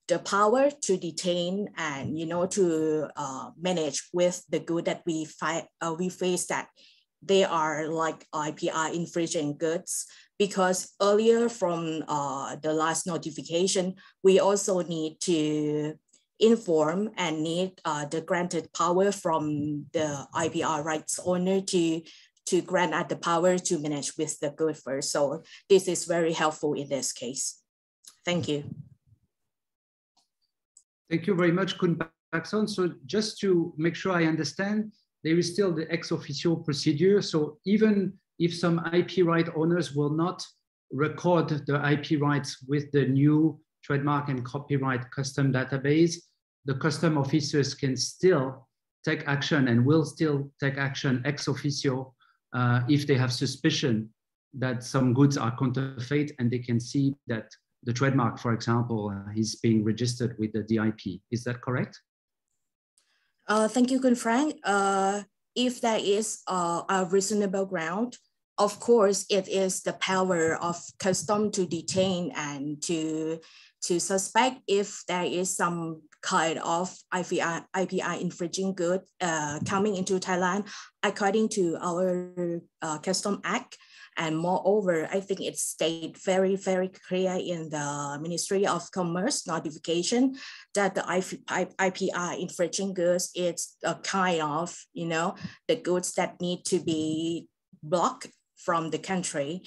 the power to detain and you know to uh, manage with the good that we fight uh, we face that they are like IPR infringing goods because earlier from uh, the last notification, we also need to inform and need uh, the granted power from the IPR rights owner to, to grant us the power to manage with the good first. So this is very helpful in this case. Thank you. Thank you very much, Kun Patsorn. So just to make sure I understand, there is still the ex officio procedure. So even if some IP right owners will not record the IP rights with the new trademark and copyright custom database, the custom officers can still take action and will still take action ex officio uh, if they have suspicion that some goods are counterfeit and they can see that the trademark, for example, uh, is being registered with the DIP. Is that correct? Uh, thank you, Kun Franck. Uh, if there is uh, a reasonable ground, of course, it is the power of custom to detain and to, to suspect if there is some kind of IPI, IPR infringing good uh, coming into Thailand according to our uh, Custom Act. And moreover, I think it stated very, very clear in the Ministry of Commerce notification that the IPR infringing goods is a kind of, you know, the goods that need to be blocked from the country.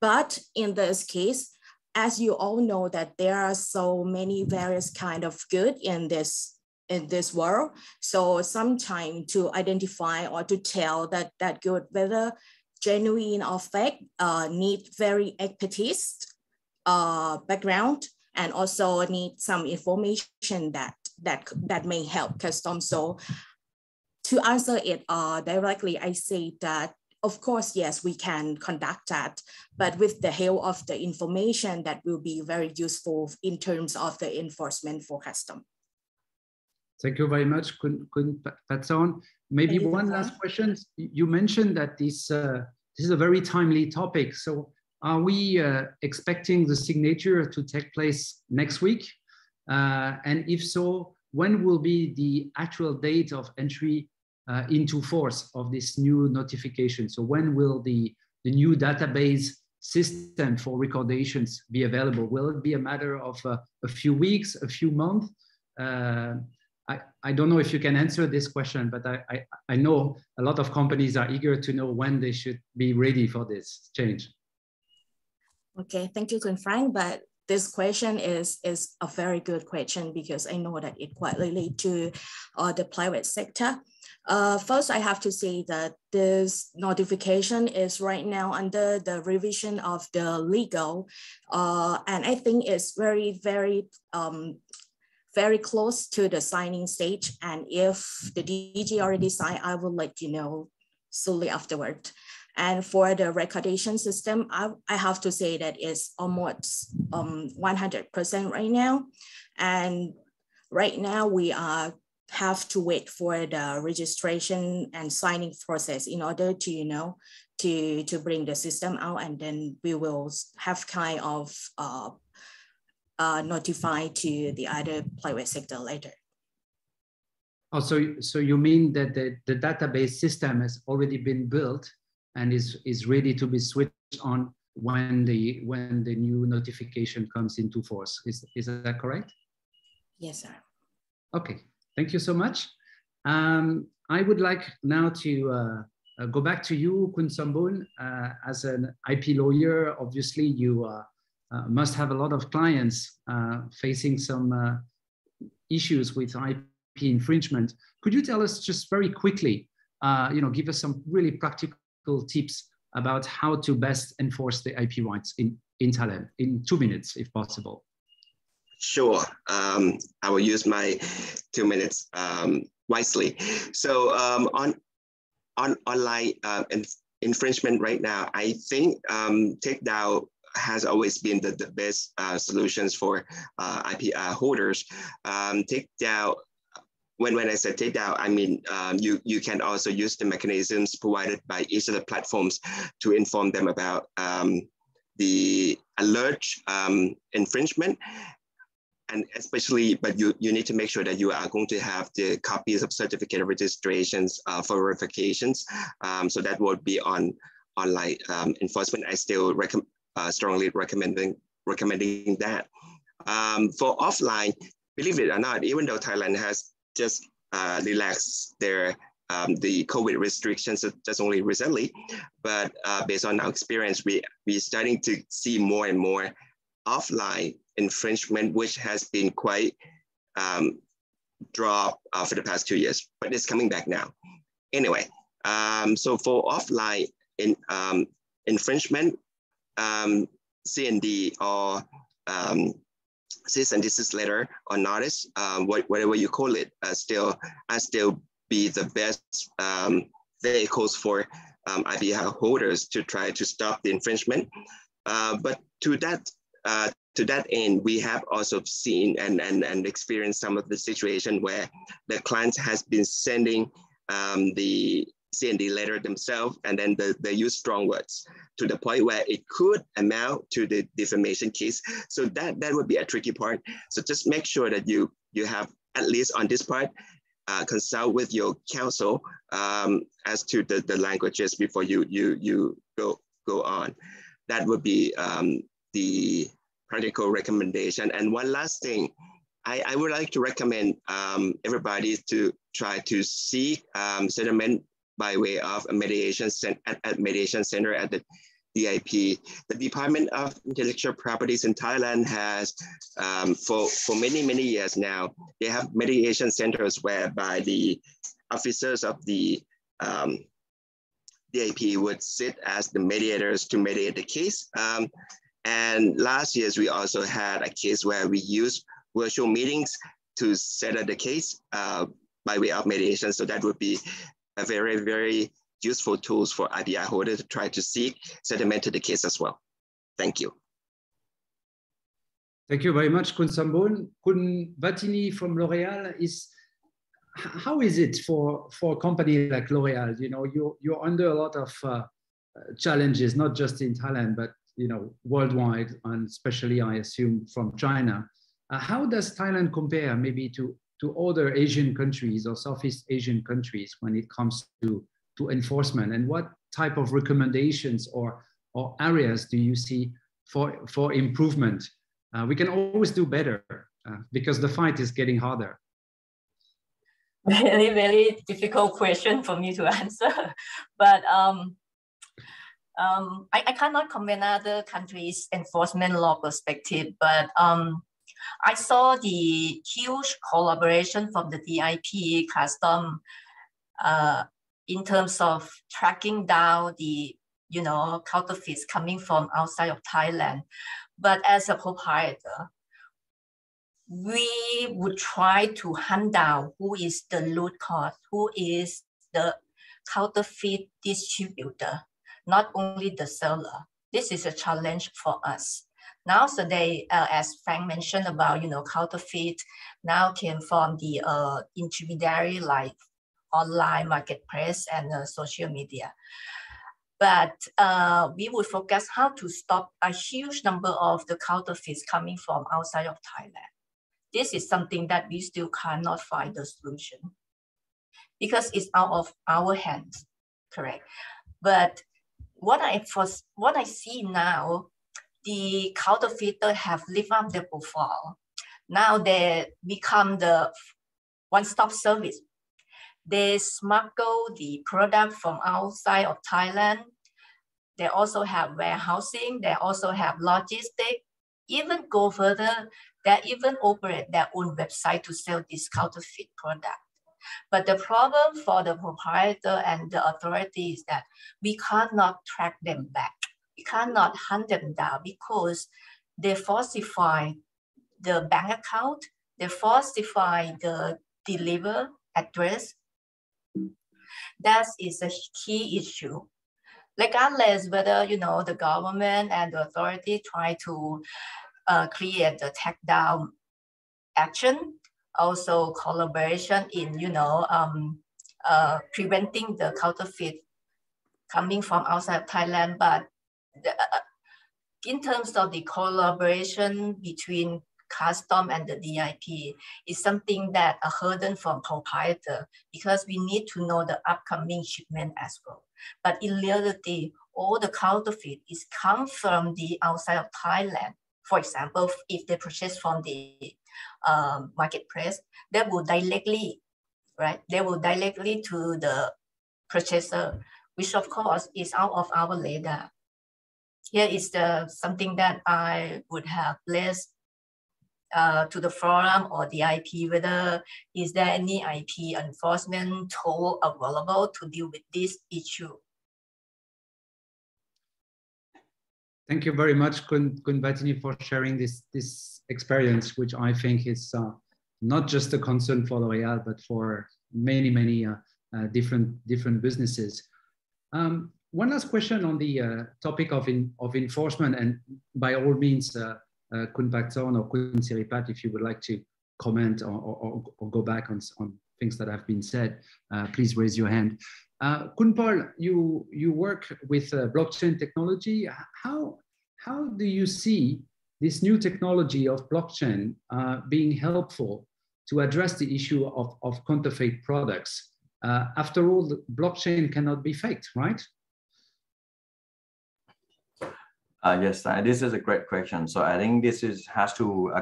But in this case, as you all know that there are so many various kind of good in this in this world. So sometimes to identify or to tell that that good whether genuine or fake uh, need very expertise uh, background and also need some information that that that may help custom. So to answer it uh, directly, I say that of course, yes, we can conduct that, but with the help of the information that will be very useful in terms of the enforcement for custom. Thank you very much, Kun, Kun Patsorn. Maybe one last question. You mentioned that this, uh, this is a very timely topic. So are we uh, expecting the signature to take place next week? Uh, and if so, when will be the actual date of entry uh, into force of this new notification? So when will the, the new database system for recordations be available? Will it be a matter of uh, a few weeks, a few months? Uh, I, I don't know if you can answer this question, but I, I, I know a lot of companies are eager to know when they should be ready for this change. Okay, thank you, Kun Franck. But this question is, is a very good question because I know that it quite relate to uh, the private sector. Uh, first, I have to say that this notification is right now under the revision of the legal, uh, and I think it's very, very um, very close to the signing stage. And if the DG already signed, I will let you know solely afterward. And for the recordation system, I, I have to say that it's almost um, 100% right now. And right now we are have to wait for the registration and signing process in order to, you know, to, to bring the system out and then we will have kind of uh, uh, notify to the other private sector later. Oh, so, so you mean that the, the database system has already been built and is, is ready to be switched on when the, when the new notification comes into force. Is, is that correct? Yes, sir. Okay, thank you so much. Um, I would like now to uh, uh, go back to you, Kun Somboon. Uh, as an IP lawyer, obviously you uh, uh, must have a lot of clients uh, facing some uh, issues with IP infringement. Could you tell us just very quickly, you know, give us some really practical tips about how to best enforce the IP rights in, in Thailand in two minutes, if possible? Sure. Um, I will use my two minutes um, wisely. So um, on on online uh, infringement right now, I think um, takedown has always been the, the best uh, solutions for uh, IPR holders. Um, take down, when, when I said take down, I mean, um, you, you can also use the mechanisms provided by each of the platforms to inform them about um, the alert um, infringement and especially, but you, you need to make sure that you are going to have the copies of certificate of registrations uh, for verifications. Um, so that would be on online um, enforcement. I still recommend uh, strongly recommending recommending that. Um, for offline, believe it or not, even though Thailand has just uh, relaxed their um, the COVID restrictions just only recently, but uh, based on our experience, we we starting to see more and more offline infringement, which has been quite um, drop uh, for the past two years, but it's coming back now. Anyway, um, so for offline in, um, infringement, um, CND or um, cease and desist letter or notice, um, whatever you call it, uh, still, I still be the best um, vehicles for um, holders to try to stop the infringement. Uh, but to that uh, to that end, we have also seen and, and, and experienced some of the situation where the client has been sending um, the CND letter themselves, and then the, they use strong words to the point where it could amount to the defamation case. So that, that would be a tricky part. So just make sure that you, you have, at least on this part, uh, consult with your counsel um, as to the, the languages before you, you, you go, go on. That would be um, the practical recommendation. And one last thing, I, I would like to recommend um, everybody to try to seek um, settlement by way of a mediation at, at mediation center at the DIP. The Department of Intellectual Properties in Thailand has, um, for, for many, many years now, they have mediation centers whereby the officers of the um, DIP would sit as the mediators to mediate the case. Um, and last year, we also had a case where we used virtual meetings to settle the case uh, by way of mediation. So that would be a very, very useful tools for IPR holder to try to seek settlement to the case as well. Thank you. Thank you very much, Kun Somboon. Kun Vatinee from L'Oreal is, how is it for, for a company like L'Oreal? You know, you're, you're under a lot of uh, challenges, not just in Thailand, but you know, worldwide, and especially, I assume, from China. Uh, how does Thailand compare maybe to, to other Asian countries or Southeast Asian countries when it comes to, to enforcement? And what type of recommendations or, or areas do you see for, for improvement? Uh, we can always do better uh, because the fight is getting harder. Very, very difficult question for me to answer. But um, um, I, I cannot comment other countries' enforcement law perspective, but um, I saw the huge collaboration from the DIP custom uh, in terms of tracking down the you know counterfeits coming from outside of Thailand. But as a proprietor, we would try to hunt down who is the root cause, who is the counterfeit distributor not only the seller. This is a challenge for us. Now today, uh, as Franck mentioned about, you know, counterfeit now came from the uh, intermediary like online marketplace and uh, social media. But uh, we would focus how to stop a huge number of the counterfeits coming from outside of Thailand. This is something that we still cannot find the solution because it's out of our hands, correct? But what I first, what I see now, the counterfeiter have lived up their profile. Now they become the one-stop service. They smuggle the product from outside of Thailand. They also have warehousing. They also have logistics. Even go further, they even operate their own website to sell this counterfeit product. But the problem for the proprietor and the authority is that we cannot track them back. We cannot hunt them down because they falsify the bank account, they falsify the deliver address. That is a key issue. Regardless whether you know the government and the authority try to uh, create the takedown action, also collaboration in, you know, um, uh, preventing the counterfeit coming from outside of Thailand. But the, uh, in terms of the collaboration between custom and the DIP is something that a hurdle from proprietor because we need to know the upcoming shipment as well. But in reality, all the counterfeit is come from the outside of Thailand. For example, if they purchase from the um, marketplace, they will directly right? They will directly to the purchaser, which of course is out of our radar. Here is the something that I would have placed uh, to the forum or the IP, whether is there any IP enforcement tool available to deal with this issue? Thank you very much, Kun, for sharing this, this experience, which I think is uh, not just a concern for L'Oreal, but for many, many uh, uh, different, different businesses. Um, one last question on the uh, topic of, in, of enforcement, and by all means, uh, uh, Kun Patsorn or Kun Sirapat, if you would like to comment or, or, or go back on, on things that have been said, uh, please raise your hand. Uh, Kun Paul, you, you work with uh, blockchain technology. How, how do you see this new technology of blockchain uh, being helpful to address the issue of, of counterfeit products? Uh, after all, blockchain cannot be faked, right? Uh, yes, uh, this is a great question. So I think this is has to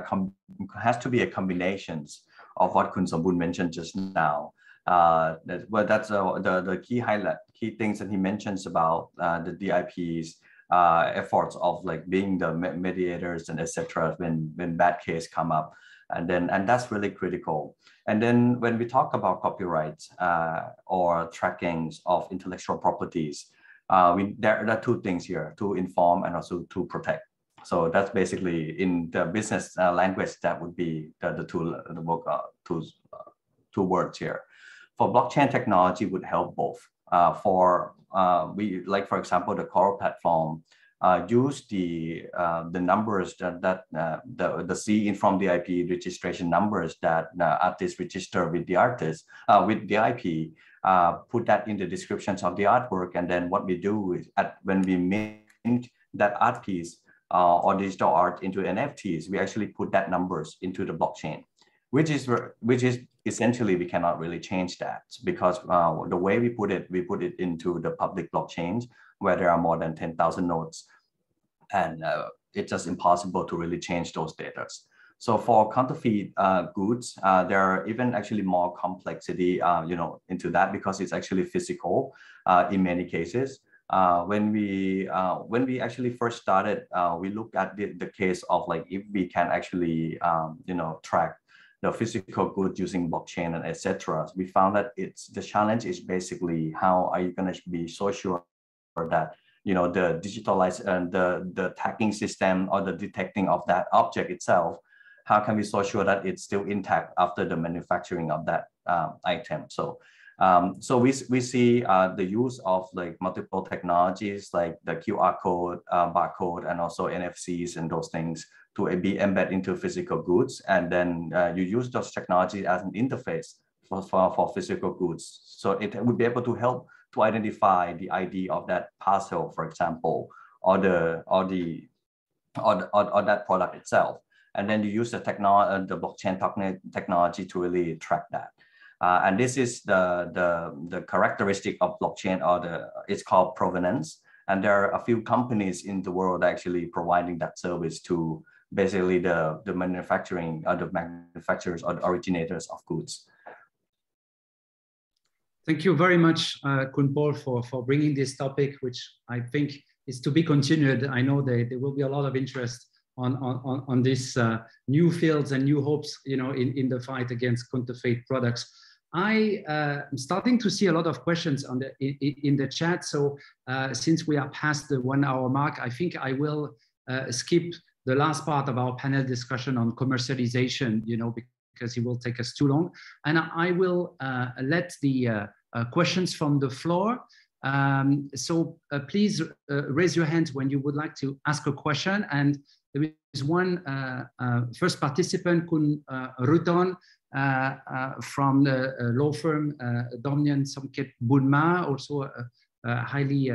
has to be a combinations of what Kun Somboon mentioned just now. Uh, that, well, that's uh, the the key highlight key things that he mentions about uh, the DIP's uh, efforts of like being the mediators and etc. when when bad case come up, and then and that's really critical. And then when we talk about copyrights uh, or trackings of intellectual properties, uh, we, there, there, are two things here, to inform and also to protect. So that's basically in the business uh, language, that would be the, the two, the work, uh, two, uh, two words here. For blockchain technology would help both. Uh, for uh, we like, for example, the Coral platform use the the numbers that, that the the C in from the IP registration numbers that artists register with the artist with the IP uh, put that in the descriptions of the artwork. And then what we do is at, when we mint that art piece uh, or digital art into NFTs, we actually put that numbers into the blockchain, which is which is essentially we cannot really change that because uh, the way we put it, we put it into the public blockchain where there are more than 10,000 nodes. And uh, it's just impossible to really change those data. So for counterfeit uh, goods, uh, there are even actually more complexity, uh, you know, into that because it's actually physical uh, in many cases. Uh, when we uh, when we actually first started, we looked at the, the case of like if we can actually um, you know track the physical goods using blockchain and etc. We found that it's the challenge is basically how are you going to be so sure that you know the digitalized and the the tagging system or the detecting of that object itself how can we so sure that it's still intact after the manufacturing of that um, item? So, um, so we, we see uh, the use of like multiple technologies like the QR code, uh, barcode, and also NFCs and those things to be embedded into physical goods. And then uh, you use those technologies as an interface for, for, for physical goods. So it would be able to help to identify the ID of that parcel, for example, or the or the or, or, or that product itself and then you use the technology, uh, the blockchain technology to really track that. Uh, and this is the, the, the characteristic of blockchain or the, it's called provenance. And there are a few companies in the world actually providing that service to basically the, the manufacturing, uh, the manufacturers or the originators of goods. Thank you very much, uh, Kun Paul, for, for bringing this topic, which I think is to be continued. I know that there will be a lot of interest on, on, on these uh, new fields and new hopes, you know, in, in the fight against counterfeit products. I uh, am starting to see a lot of questions on the, in, in the chat. So uh, since we are past the one hour mark, I think I will uh, skip the last part of our panel discussion on commercialization, you know, because it will take us too long. And I will uh, let the questions from the floor um, so please raise your hand when you would like to ask a question. And there is one uh, uh, first participant, Kun uh, Ruton, from the law firm Domnern Somgiat Boonma, also a, a highly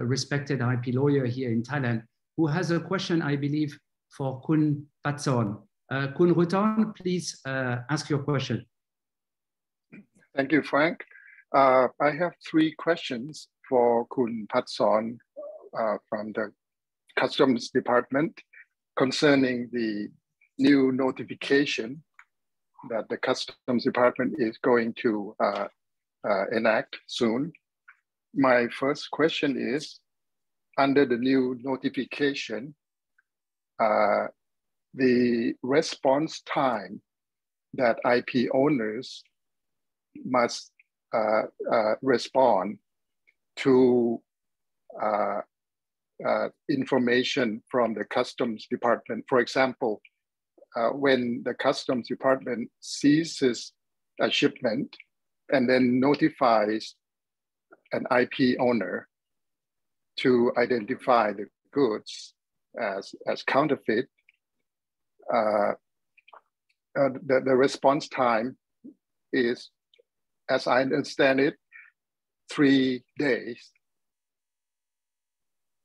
respected IP lawyer here in Thailand, who has a question, I believe, for Kun Patsorn. Kun Ruton, please ask your question. Thank you, Franck. Uh, I have three questions for Kun Patsorn uh, from the Customs Department concerning the new notification that the Customs Department is going to uh, uh, enact soon. My first question is, under the new notification, uh, the response time that IP owners must uh, uh, respond to uh, information from the customs department. For example, uh, when the customs department seizes a shipment and then notifies an IP owner to identify the goods as, as counterfeit, uh, uh, the, the response time is, as I understand it, three days.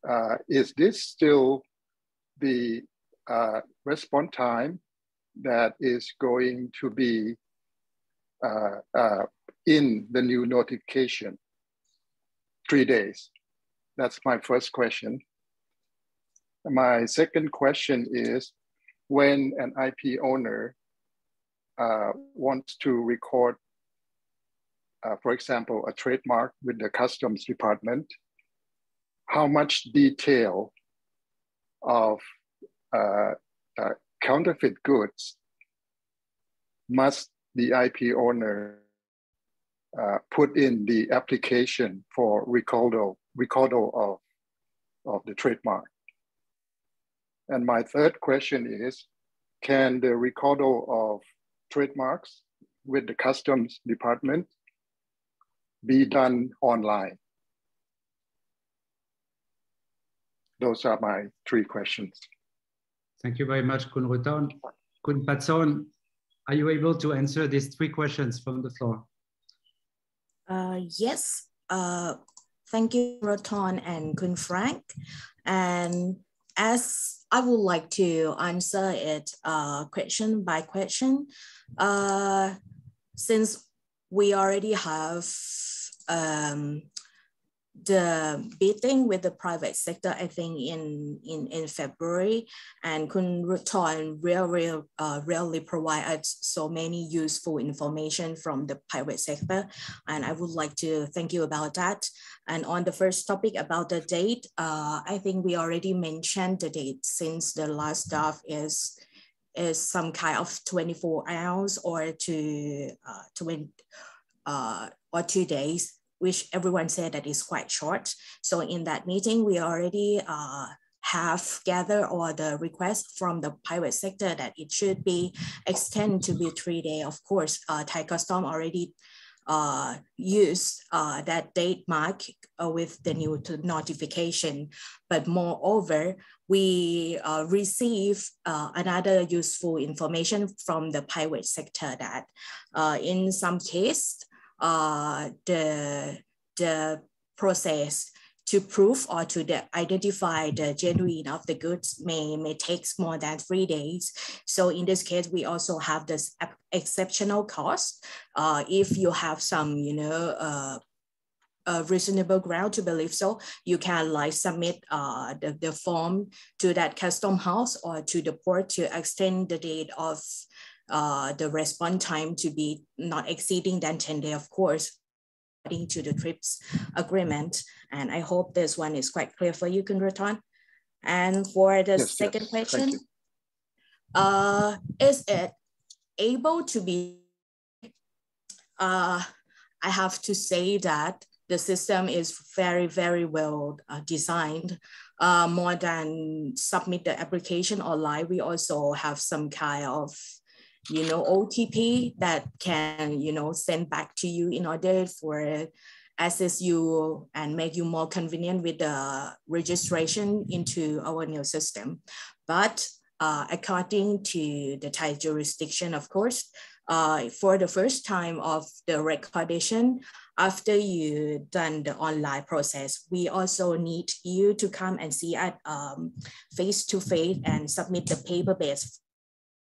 Uh, is this still the uh, response time that is going to be uh, uh, in the new notification? Three days. That's my first question. My second question is, when an IP owner uh, wants to record, uh, for example, a trademark with the customs department, how much detail of uh, uh counterfeit goods must the IP owner uh, put in the application for recordal, recordal of, of the trademark? And my third question is, can the recordal of trademarks with the customs department be done online? Those are my three questions. Thank you very much, Kun Ruton. Kun Patsorn, are you able to answer these three questions from the floor? Uh, yes. Uh, thank you, Ruton and Kun Franck. And as I would like to answer it uh, question by question, uh, since we already have um, the meeting with the private sector, I think in, in, in February, and Kun Ruton really, uh, really provide us so many useful information from the private sector. And I would like to thank you about that. And on the first topic about the date, uh, I think we already mentioned the date since the last draft is is some kind of 24 hours or to uh, 20, uh, or two days which everyone said that is quite short. So in that meeting, we already uh, have gathered all the requests from the private sector that it should be extended to be three day. Of course, uh, Thai Custom already uh, used uh, that date mark uh, with the new notification. But moreover, we uh, receive uh, another useful information from the private sector that in some case, uh, the, the process to prove or to identify the genuine of the goods may, may take more than three days. So in this case, we also have this exceptional cost. Uh, if you have some, you know, uh, a reasonable ground to believe so, you can like submit uh, the, the form to that custom house or to the port to extend the date of uh, the response time to be not exceeding than 10 days, of course, according to the TRIPS agreement. And I hope this one is quite clear for you, Kun Ruton. And for the yes, second yes. question, uh, is it able to be, uh, I have to say that the system is very, very well uh, designed. Uh, more than submit the application online, we also have some kind of you know, OTP that can, you know, send back to you in order for access you and make you more convenient with the registration into our new system. But uh, according to the Thai jurisdiction, of course, uh, for the first time of the recordation, after you done the online process, we also need you to come and see at um, face to face and submit the paper-based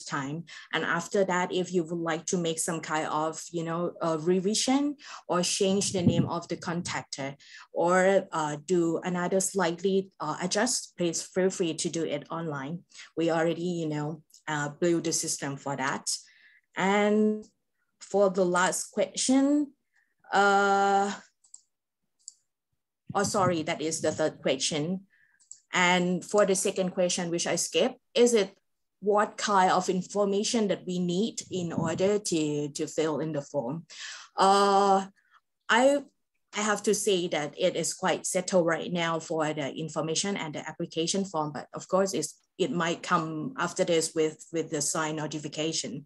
time. And after that, if you would like to make some kind of, you know, revision or change the name of the contactor or uh, do another slightly uh, adjust, please feel free to do it online. We already, you know, uh, build the system for that. And for the last question, uh, oh, sorry, that is the third question. And for the second question, which I skipped, is it what kind of information that we need in order to, to fill in the form? Uh, I I have to say that it is quite settled right now for the information and the application form, but of course it's, it might come after this with, with the sign notification.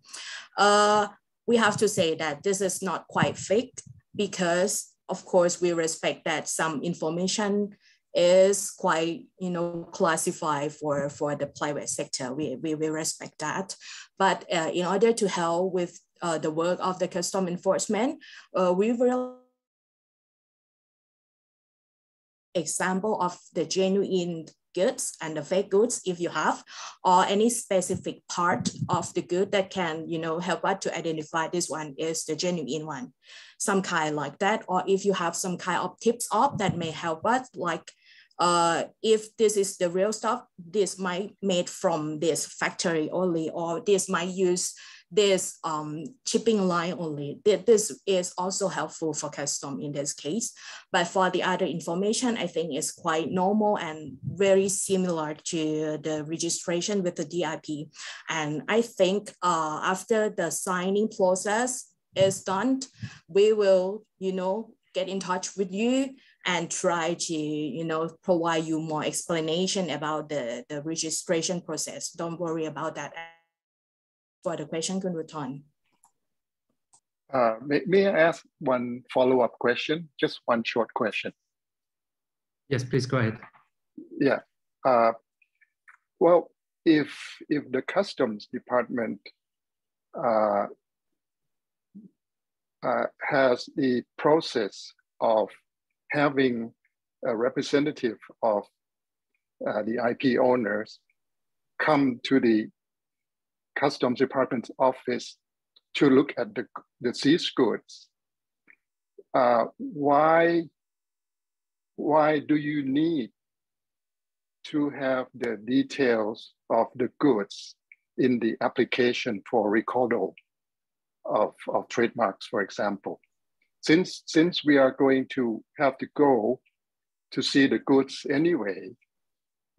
Uh, we have to say that this is not quite fake because of course we respect that some information is quite you know classified for for the private sector we we, we respect that but uh, in order to help with uh, the work of the custom enforcement uh, we will example of the genuine goods and the fake goods if you have, or any specific part of the good that can, you know, help us to identify this one is the genuine one, some kind like that. Or if you have some kind of tips up that may help us, like uh, if this is the real stuff, this might made from this factory only, or this might use this um, line only. This is also helpful for custom in this case. But for the other information, I think it's quite normal and very similar to the registration with the DIP. And I think uh, after the signing process is done, we will, you know, get in touch with you and try to you know provide you more explanation about the the registration process don't worry about that for the question, Kun Ruton. Uh, may, may I ask one follow-up question? Just one short question. Yes, please go ahead. Yeah. Uh, well, if if the customs department uh, uh, has the process of having a representative of uh, the IP owners come to the Customs Department's office to look at the, the seized goods. Uh, why, why do you need to have the details of the goods in the application for recall of, of trademarks, for example? Since, since we are going to have to go to see the goods anyway,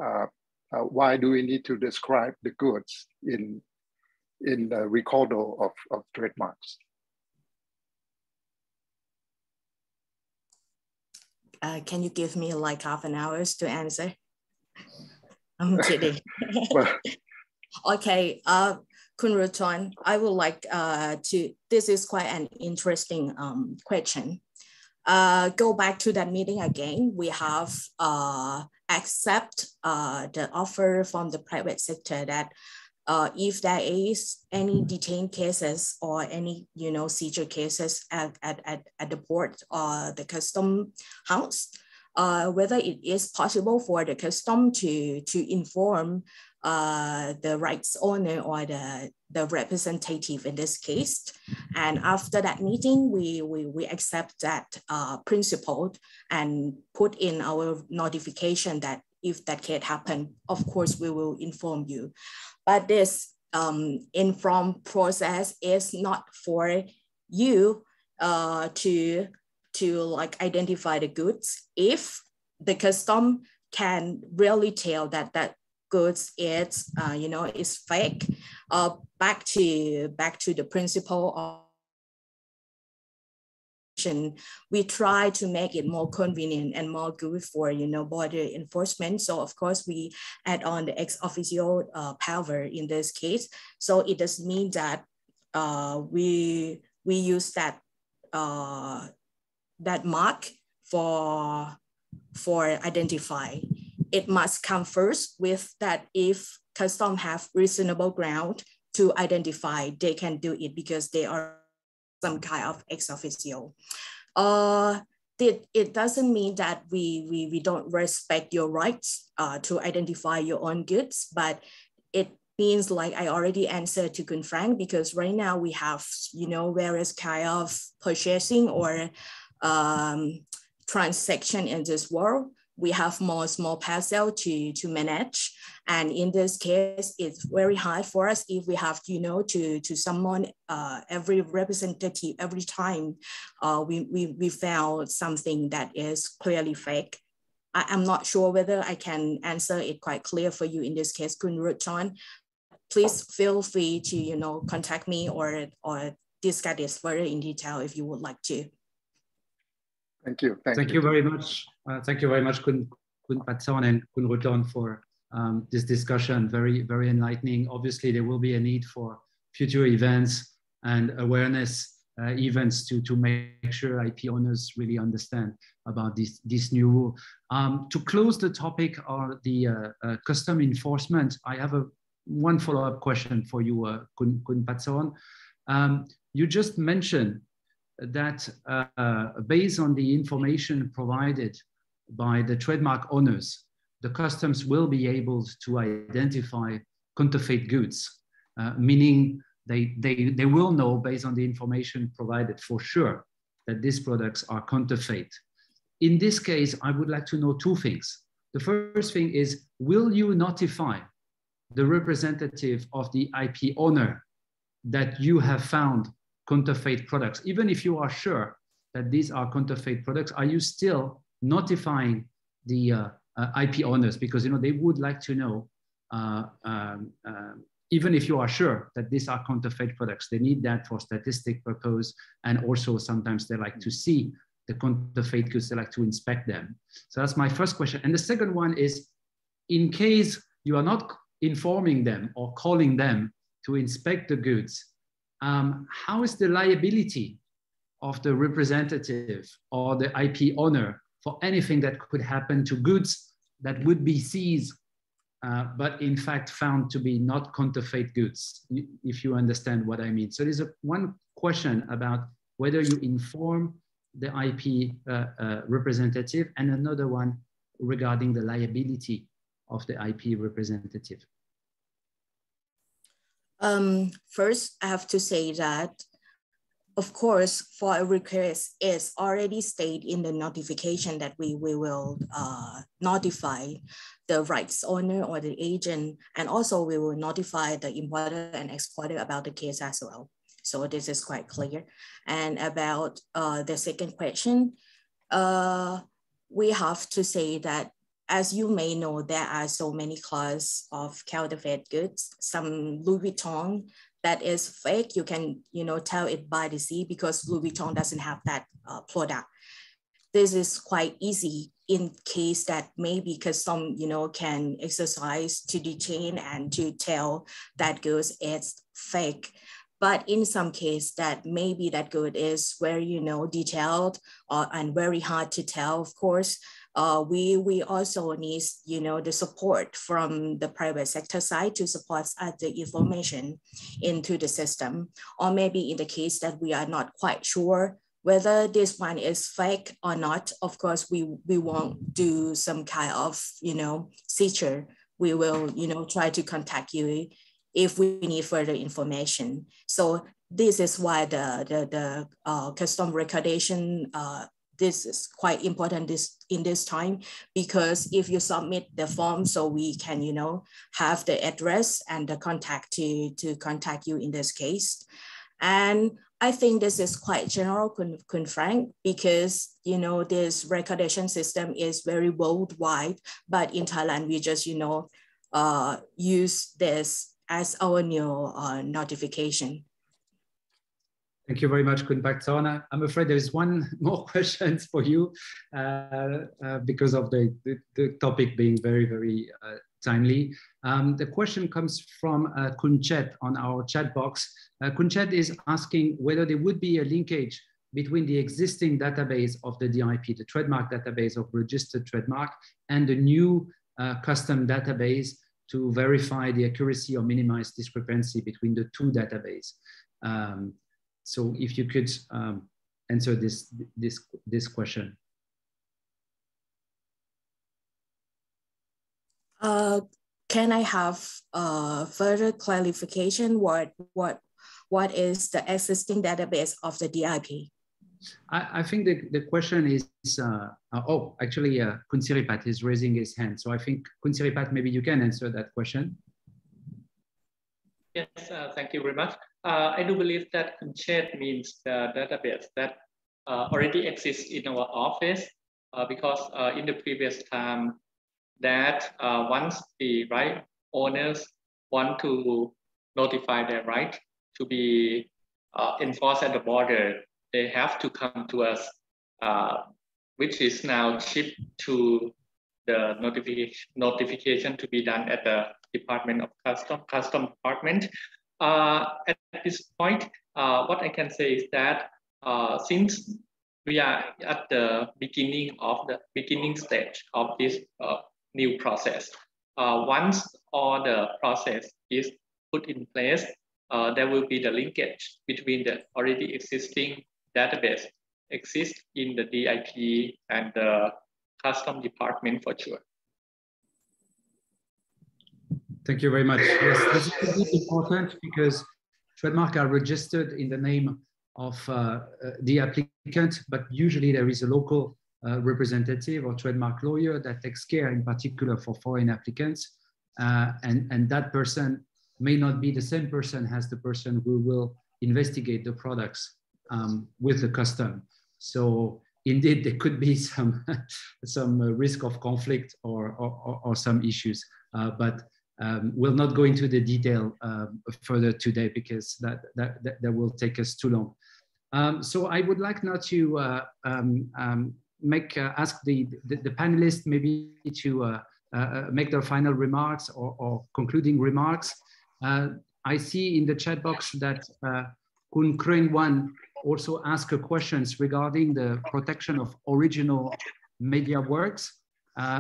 uh, uh, why do we need to describe the goods in in the recordal of, of trademarks. Uh, can you give me like half an hour to answer? I'm kidding. okay, uh, Kun Ruton, I would like uh, to, this is quite an interesting um, question. Uh, go back to that meeting again. We have uh, accept uh, the offer from the private sector that uh, if there is any detained cases or any you know seizure cases at, at, at, at the port or the custom house, uh, whether it is possible for the custom to, to inform uh, the rights owner or the, the representative in this case. And after that meeting, we, we, we accept that uh, principle and put in our notification that if that can happen, of course, we will inform you. But this um, inform process is not for you uh, to, to like identify the goods. If the custom can really tell that that goods is, uh, you know, is fake, uh, back to back to the principle of we try to make it more convenient and more good for you know border enforcement. So of course we add on the ex officio uh, power in this case. So it does mean that uh, we we use that uh, that mark for for identify. It must come first with that if custom have reasonable ground to identify, they can do it because they are some kind of ex officio. Uh, it, it doesn't mean that we, we, we don't respect your rights uh, to identify your own goods, but it means like I already answered to Kun Franck because right now we have, you know, various kind of purchasing or um, transaction in this world we have more small parcel to, to manage. And in this case, it's very hard for us if we have, you know, to, to someone, uh, every representative, every time uh, we, we, we found something that is clearly fake. I, am not sure whether I can answer it quite clear for you in this case, Kun Ruchon. Please feel free to, you know, contact me or, or discuss this further in detail if you would like to. Thank you. Thank, Thank you. you. very much. Uh, thank you very much, Kun, Kun Patsorn and Kun Rodon for um, this discussion. Very, very enlightening. Obviously, there will be a need for future events and awareness uh, events to, to make sure IP owners really understand about this, this new rule. Um, to close the topic of the uh, uh, custom enforcement, I have a one follow-up question for you, uh, Kun, Kun Patsorn. Um, you just mentioned that uh, based on the information provided by the trademark owners, the customs will be able to identify counterfeit goods, uh, meaning they, they, they will know based on the information provided for sure that these products are counterfeit. In this case, I would like to know two things. The first thing is, will you notify the representative of the IP owner that you have found counterfeit products. Even if you are sure that these are counterfeit products, are you still notifying the uh, uh, IP owners? Because you know they would like to know, uh, um, um, even if you are sure that these are counterfeit products, they need that for statistic purpose, and also sometimes they like to see the counterfeit goods, they like to inspect them. So that's my first question. And the second one is, in case you are not informing them or calling them to inspect the goods, um, how is the liability of the representative or the IP owner for anything that could happen to goods that would be seized, uh, but in fact found to be not counterfeit goods, if you understand what I mean. So there's a, one question about whether you inform the IP uh, uh, representative and another one regarding the liability of the IP representative. Um, first, I have to say that, of course, for a request, it's already stated in the notification that we, we will uh, notify the rights owner or the agent, and also we will notify the importer and exporter about the case as well. So this is quite clear. And about uh, the second question, uh, we have to say that as you may know, there are so many class of counterfeit goods. Some Louis Vuitton that is fake, you can you know tell it by the sea because Louis Vuitton doesn't have that uh, product. This is quite easy in case that maybe because some you know can exercise to detain and to tell that goods it's fake but in some case that maybe that good is very you know detailed or, and very hard to tell of course uh, we, we also need, you know, the support from the private sector side to support us the information into the system. Or maybe in the case that we are not quite sure whether this one is fake or not, of course, we, we won't do some kind of, you know, seizure. We will, you know, try to contact you if we need further information. So this is why the, the, the uh, custom recordation uh, this is quite important this in this time because if you submit the form so we can you know have the address and the contact to to contact you in this case and I think this is quite general, Kun, Franck, because you know this recordation system is very worldwide, but in Thailand we just you know uh, use this as our new uh, notification. Thank you very much, Kun. I'm afraid there is one more question for you uh, uh, because of the, the, the, topic being very, very uh, timely. Um, the question comes from uh, Kunchet on our chat box. Uh, Kunchet is asking whether there would be a linkage between the existing database of the DIP, the trademark database of registered trademark, and the new uh, custom database to verify the accuracy or minimize discrepancy between the two databases. Um, so if you could um, answer this, this, this question. Uh, can I have uh, further clarification? What, what, what is the existing database of the DIP? I, I think the, the question is, uh, uh, oh, actually, uh, Kunsiripat is raising his hand. So I think, Kunsiripat, maybe you can answer that question. Yes, uh, thank you very much. Uh, I do believe that Kunchet means the database that uh, already exists in our office uh, because uh, in the previous time that uh, once the right owners want to notify their right to be enforced at the border, they have to come to us, which is now shipped to the notification notification to be done at the Department of Custom Custom Department. Uh, at this point, uh, what I can say is that uh, since we are at the beginning of the beginning stage of this new process, once all the process is put in place, uh, there will be the linkage between the already existing database exist in the DIP and the custom department for sure. Thank you very much. Yes, this is important because trademark are registered in the name of uh, uh, the applicant, but usually there is a local uh, representative or trademark lawyer that takes care in particular for foreign applicants. Uh, and, and that person may not be the same person as the person who will investigate the products um, with the custom. So indeed, there could be some, some risk of conflict or, or, or some issues. Uh, but um, we'll not go into the detail uh, further today because that, that, that, that, will take us too long. Um, so I would like now to uh, um, um make uh, ask the, the, the, panelists maybe to uh, uh, make their final remarks or, or concluding remarks. I see in the chat box that Kun Crane Wan also asked questions regarding the protection of original media works.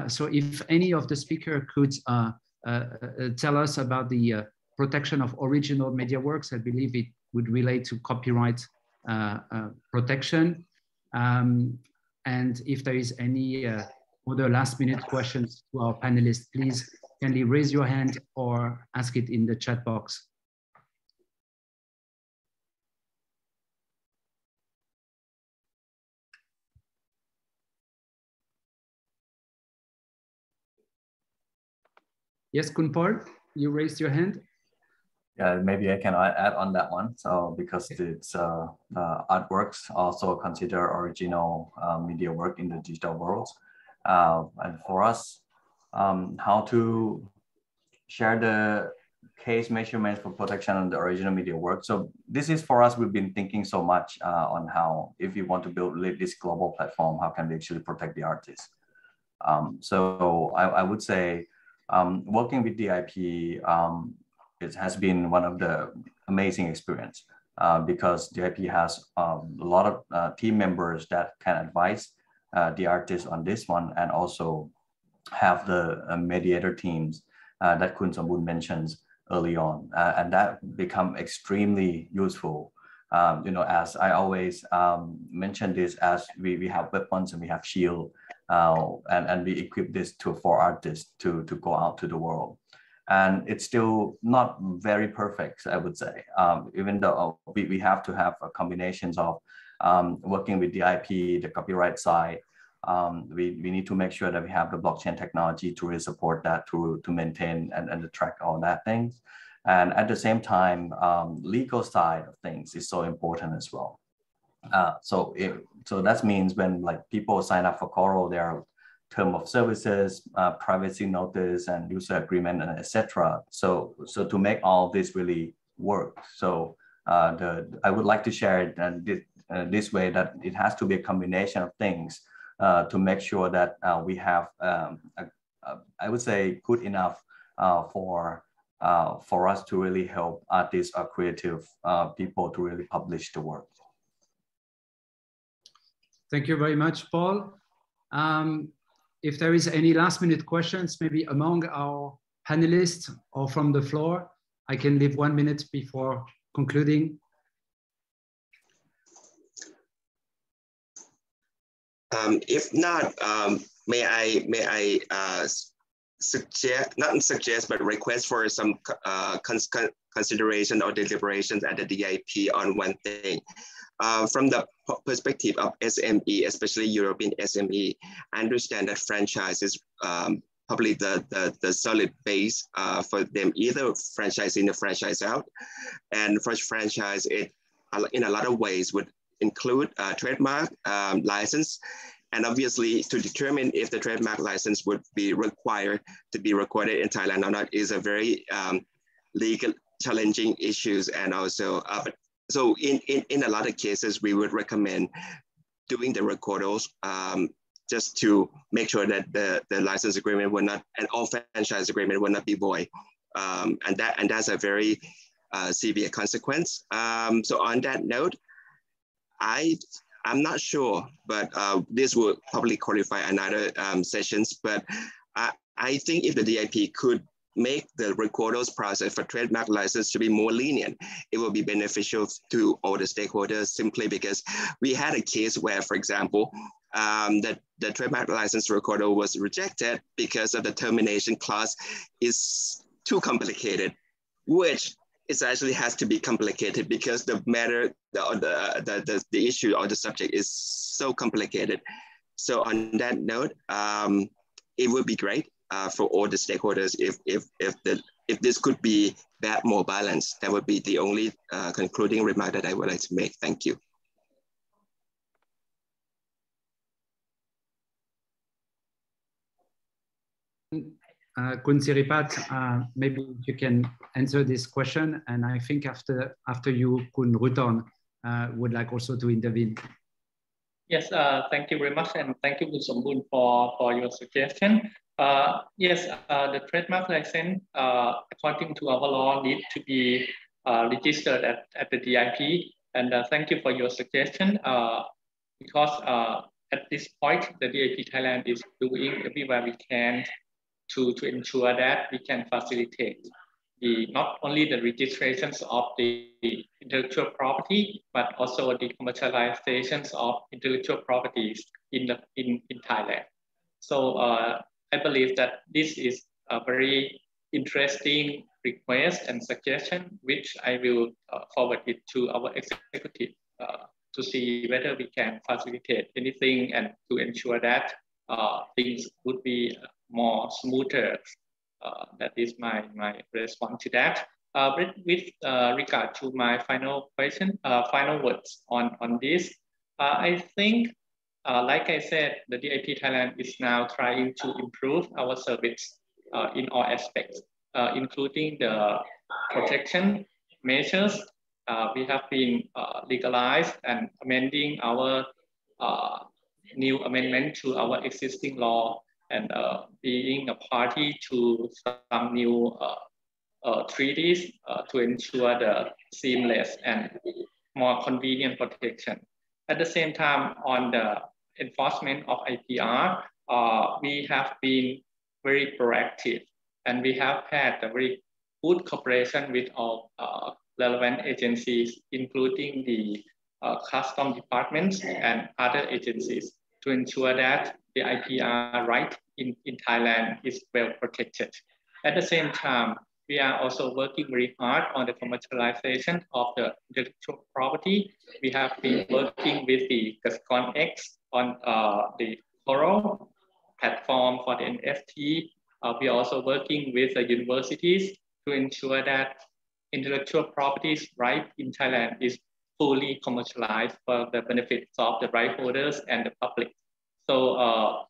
so if any of the speaker could uh, uh, Uh, uh, tell us about the uh, protection of original media works. I believe it would relate to copyright uh, protection. Um, and if there is any other last minute questions to our panelists, please kindly raise your hand or ask it in the chat box. Yes, Kunpal, you raised your hand. Yeah, maybe I can add on that one. So because it's uh, uh, artworks also consider original uh, media work in the digital world. Uh, and for us, um, how to share the case measurements for protection on the original media work. So this is for us, we've been thinking so much uh, on how, if you want to build this global platform, how can we actually protect the artists? Um, so I, I would say um, working with DIP, um, it has been one of the amazing experience uh, because DIP has um, a lot of uh, team members that can advise uh, the artists on this one and also have the uh, mediator teams uh, that Kun Somboon mentions early on. Uh, and that become extremely useful. Um, you know, as I always um, mention this as we, we have weapons and we have shield uh, and, and we equip this to for artists to, to go out to the world. And it's still not very perfect, I would say, um, even though we, we have to have combinations of um, working with the IP, the copyright side. Um, we, we need to make sure that we have the blockchain technology to really support that to, to maintain and, and track all that things. And at the same time, um, legal side of things is so important as well. Uh, so it, so that means when like people sign up for Coral, there are term of services, uh, privacy notice, and user agreement, and etc. So so to make all this really work, so uh, the I would like to share it and this, uh, this way that it has to be a combination of things uh, to make sure that uh, we have um, a, a, I would say good enough uh, for. for us to really help artists or creative people to really publish the work. Thank you very much, Paul. Um, if there is any last minute questions, maybe among our panelists or from the floor, I can leave one minute before concluding. Um, if not, um, may I may I uh, suggest not suggest but request for some uh, consideration or deliberations at the DIP on one thing. Uh, from the perspective of SME, especially European SME, understand that franchise is um, probably the, the, the solid base uh, for them, either franchise in or franchise out. And first franchise, it in a lot of ways would include a trademark um, license, and obviously to determine if the trademark license would be required to be recorded in Thailand or not is a very um, legal challenging issues and also, uh, so in, in, in a lot of cases, we would recommend doing the recordals um, just to make sure that the, the license agreement will not, and all franchise agreement will not be void. Um, and, that, and that's a very uh, severe consequence. Um, so on that note, I, I'm not sure, but uh, this will probably qualify another um, sessions, but I, I think if the DIP could make the recordals process for trademark license to be more lenient. It will be beneficial to all the stakeholders simply because we had a case where, for example, um, that the trademark license recorder was rejected because of the termination clause is too complicated, which it actually has to be complicated because the matter, the, the, the, the, the issue or the subject is so complicated. So on that note, um, it would be great uh, for all the stakeholders if, if, if, the, if this could be that more balanced. That would be the only uh, concluding remark that I would like to make. Thank you. Uh, Kun uh, maybe you can answer this question. And I think after, after you, Kun Ruton, uh, would like also to intervene. Yes, uh, thank you very much. And thank you, Kun Somboon, for, for your suggestion. Uh, yes, uh, the trademark license, uh, according to our law, need to be uh, registered at, at the DIP. And uh, thank you for your suggestion. Uh, because at this point, the DIP Thailand is doing everywhere we can to, to ensure that we can facilitate the not only the registrations of the intellectual property, but also the commercializations of intellectual properties in the in, in Thailand. So uh, I believe that this is a very interesting request and suggestion, which I will uh, forward it to our executive uh, to see whether we can facilitate anything and to ensure that uh, things would be more smoother. Uh, that is my, my response to that. Uh, with, with uh, regard to my final question, final words on, on this, I think uh, like I said, the DIP Thailand is now trying to improve our service uh, in all aspects, uh, including the protection measures. Uh, we have been uh, legalized and amending our uh, new amendment to our existing law and being a party to some new treaties to ensure the seamless and more convenient protection. At the same time, on the enforcement of IPR, uh, we have been very proactive and we have had a very good cooperation with all uh, relevant agencies, including the uh, custom departments and other agencies to ensure that the IPR right in, in Thailand is well protected. At the same time, we are also working very hard on the commercialization of the intellectual property. We have been working with the Kasikorn X on uh, the Coral platform for the NFT. Uh, we are also working with the universities to ensure that intellectual properties right in Thailand is fully commercialized for the benefits of the right holders and the public. So uh,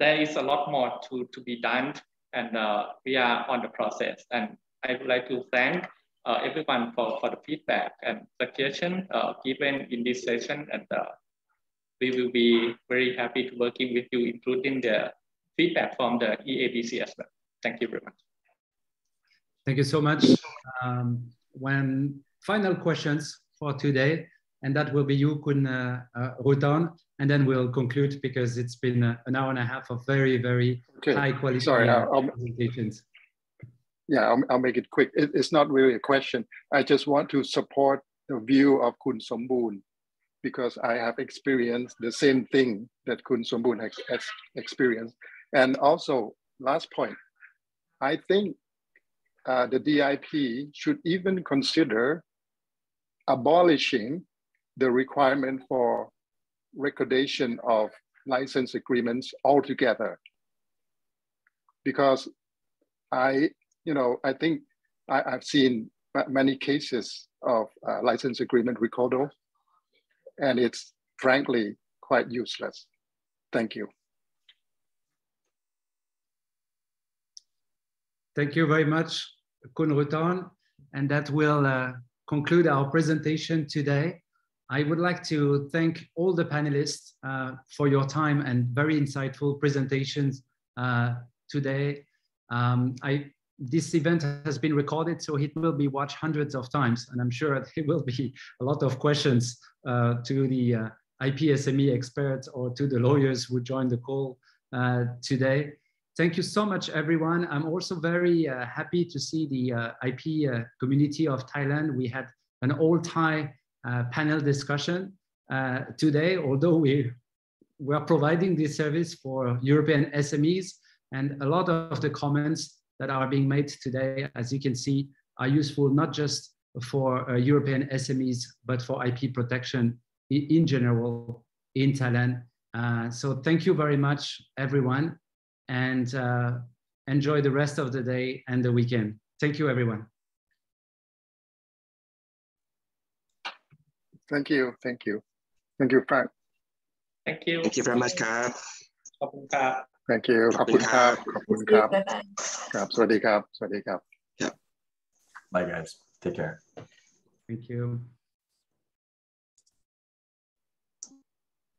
there is a lot more to, to be done and uh, we are on the process. And I would like to thank uh, everyone for, for the feedback and suggestion uh, given in this session. And uh, we will be very happy to working with you, including the feedback from the EABC as well. Thank you very much. Thank you so much. Um, when final questions for today, and that will be you, Kun uh, uh, Rutan, and then we'll conclude because it's been uh, an hour and a half of very, very okay. high quality Sorry, I'll, presentations. Yeah, I'll, I'll make it quick. It, it's not really a question. I just want to support the view of Kun Somboon because I have experienced the same thing that Kun Somboon has, has experienced. And also, last point, I think uh, the DIP should even consider abolishing the requirement for recordation of license agreements altogether. Because I, you know, I think I, have seen many cases of uh, license agreement recordal, and it's frankly quite useless. Thank you. Thank you very much, Kun Rutan. And that will uh, conclude our presentation today. I would like to thank all the panelists uh, for your time and very insightful presentations uh, today. Um, I, this event has been recorded, so it will be watched hundreds of times, and I'm sure there will be a lot of questions uh, to the uh, IPSME experts or to the lawyers who joined the call uh, today. Thank you so much, everyone. I'm also very uh, happy to see the uh, IP community of Thailand. We had an all-Thai panel discussion uh, today, although we we are providing this service for European SMEs. And a lot of the comments that are being made today, as you can see, are useful not just for uh, European SMEs, but for IP protection in, in general in Thailand. so thank you very much, everyone and uh, enjoy the rest of the day and the weekend. Thank you, everyone. Thank you. Thank you. Thank you, Franck. Thank you. Thank you very much ครับ Thank you ขอบคุณครับ ขอบคุณครับ ครับ สวัสดีครับ สวัสดีครับ Bye guys. Take care. Thank you.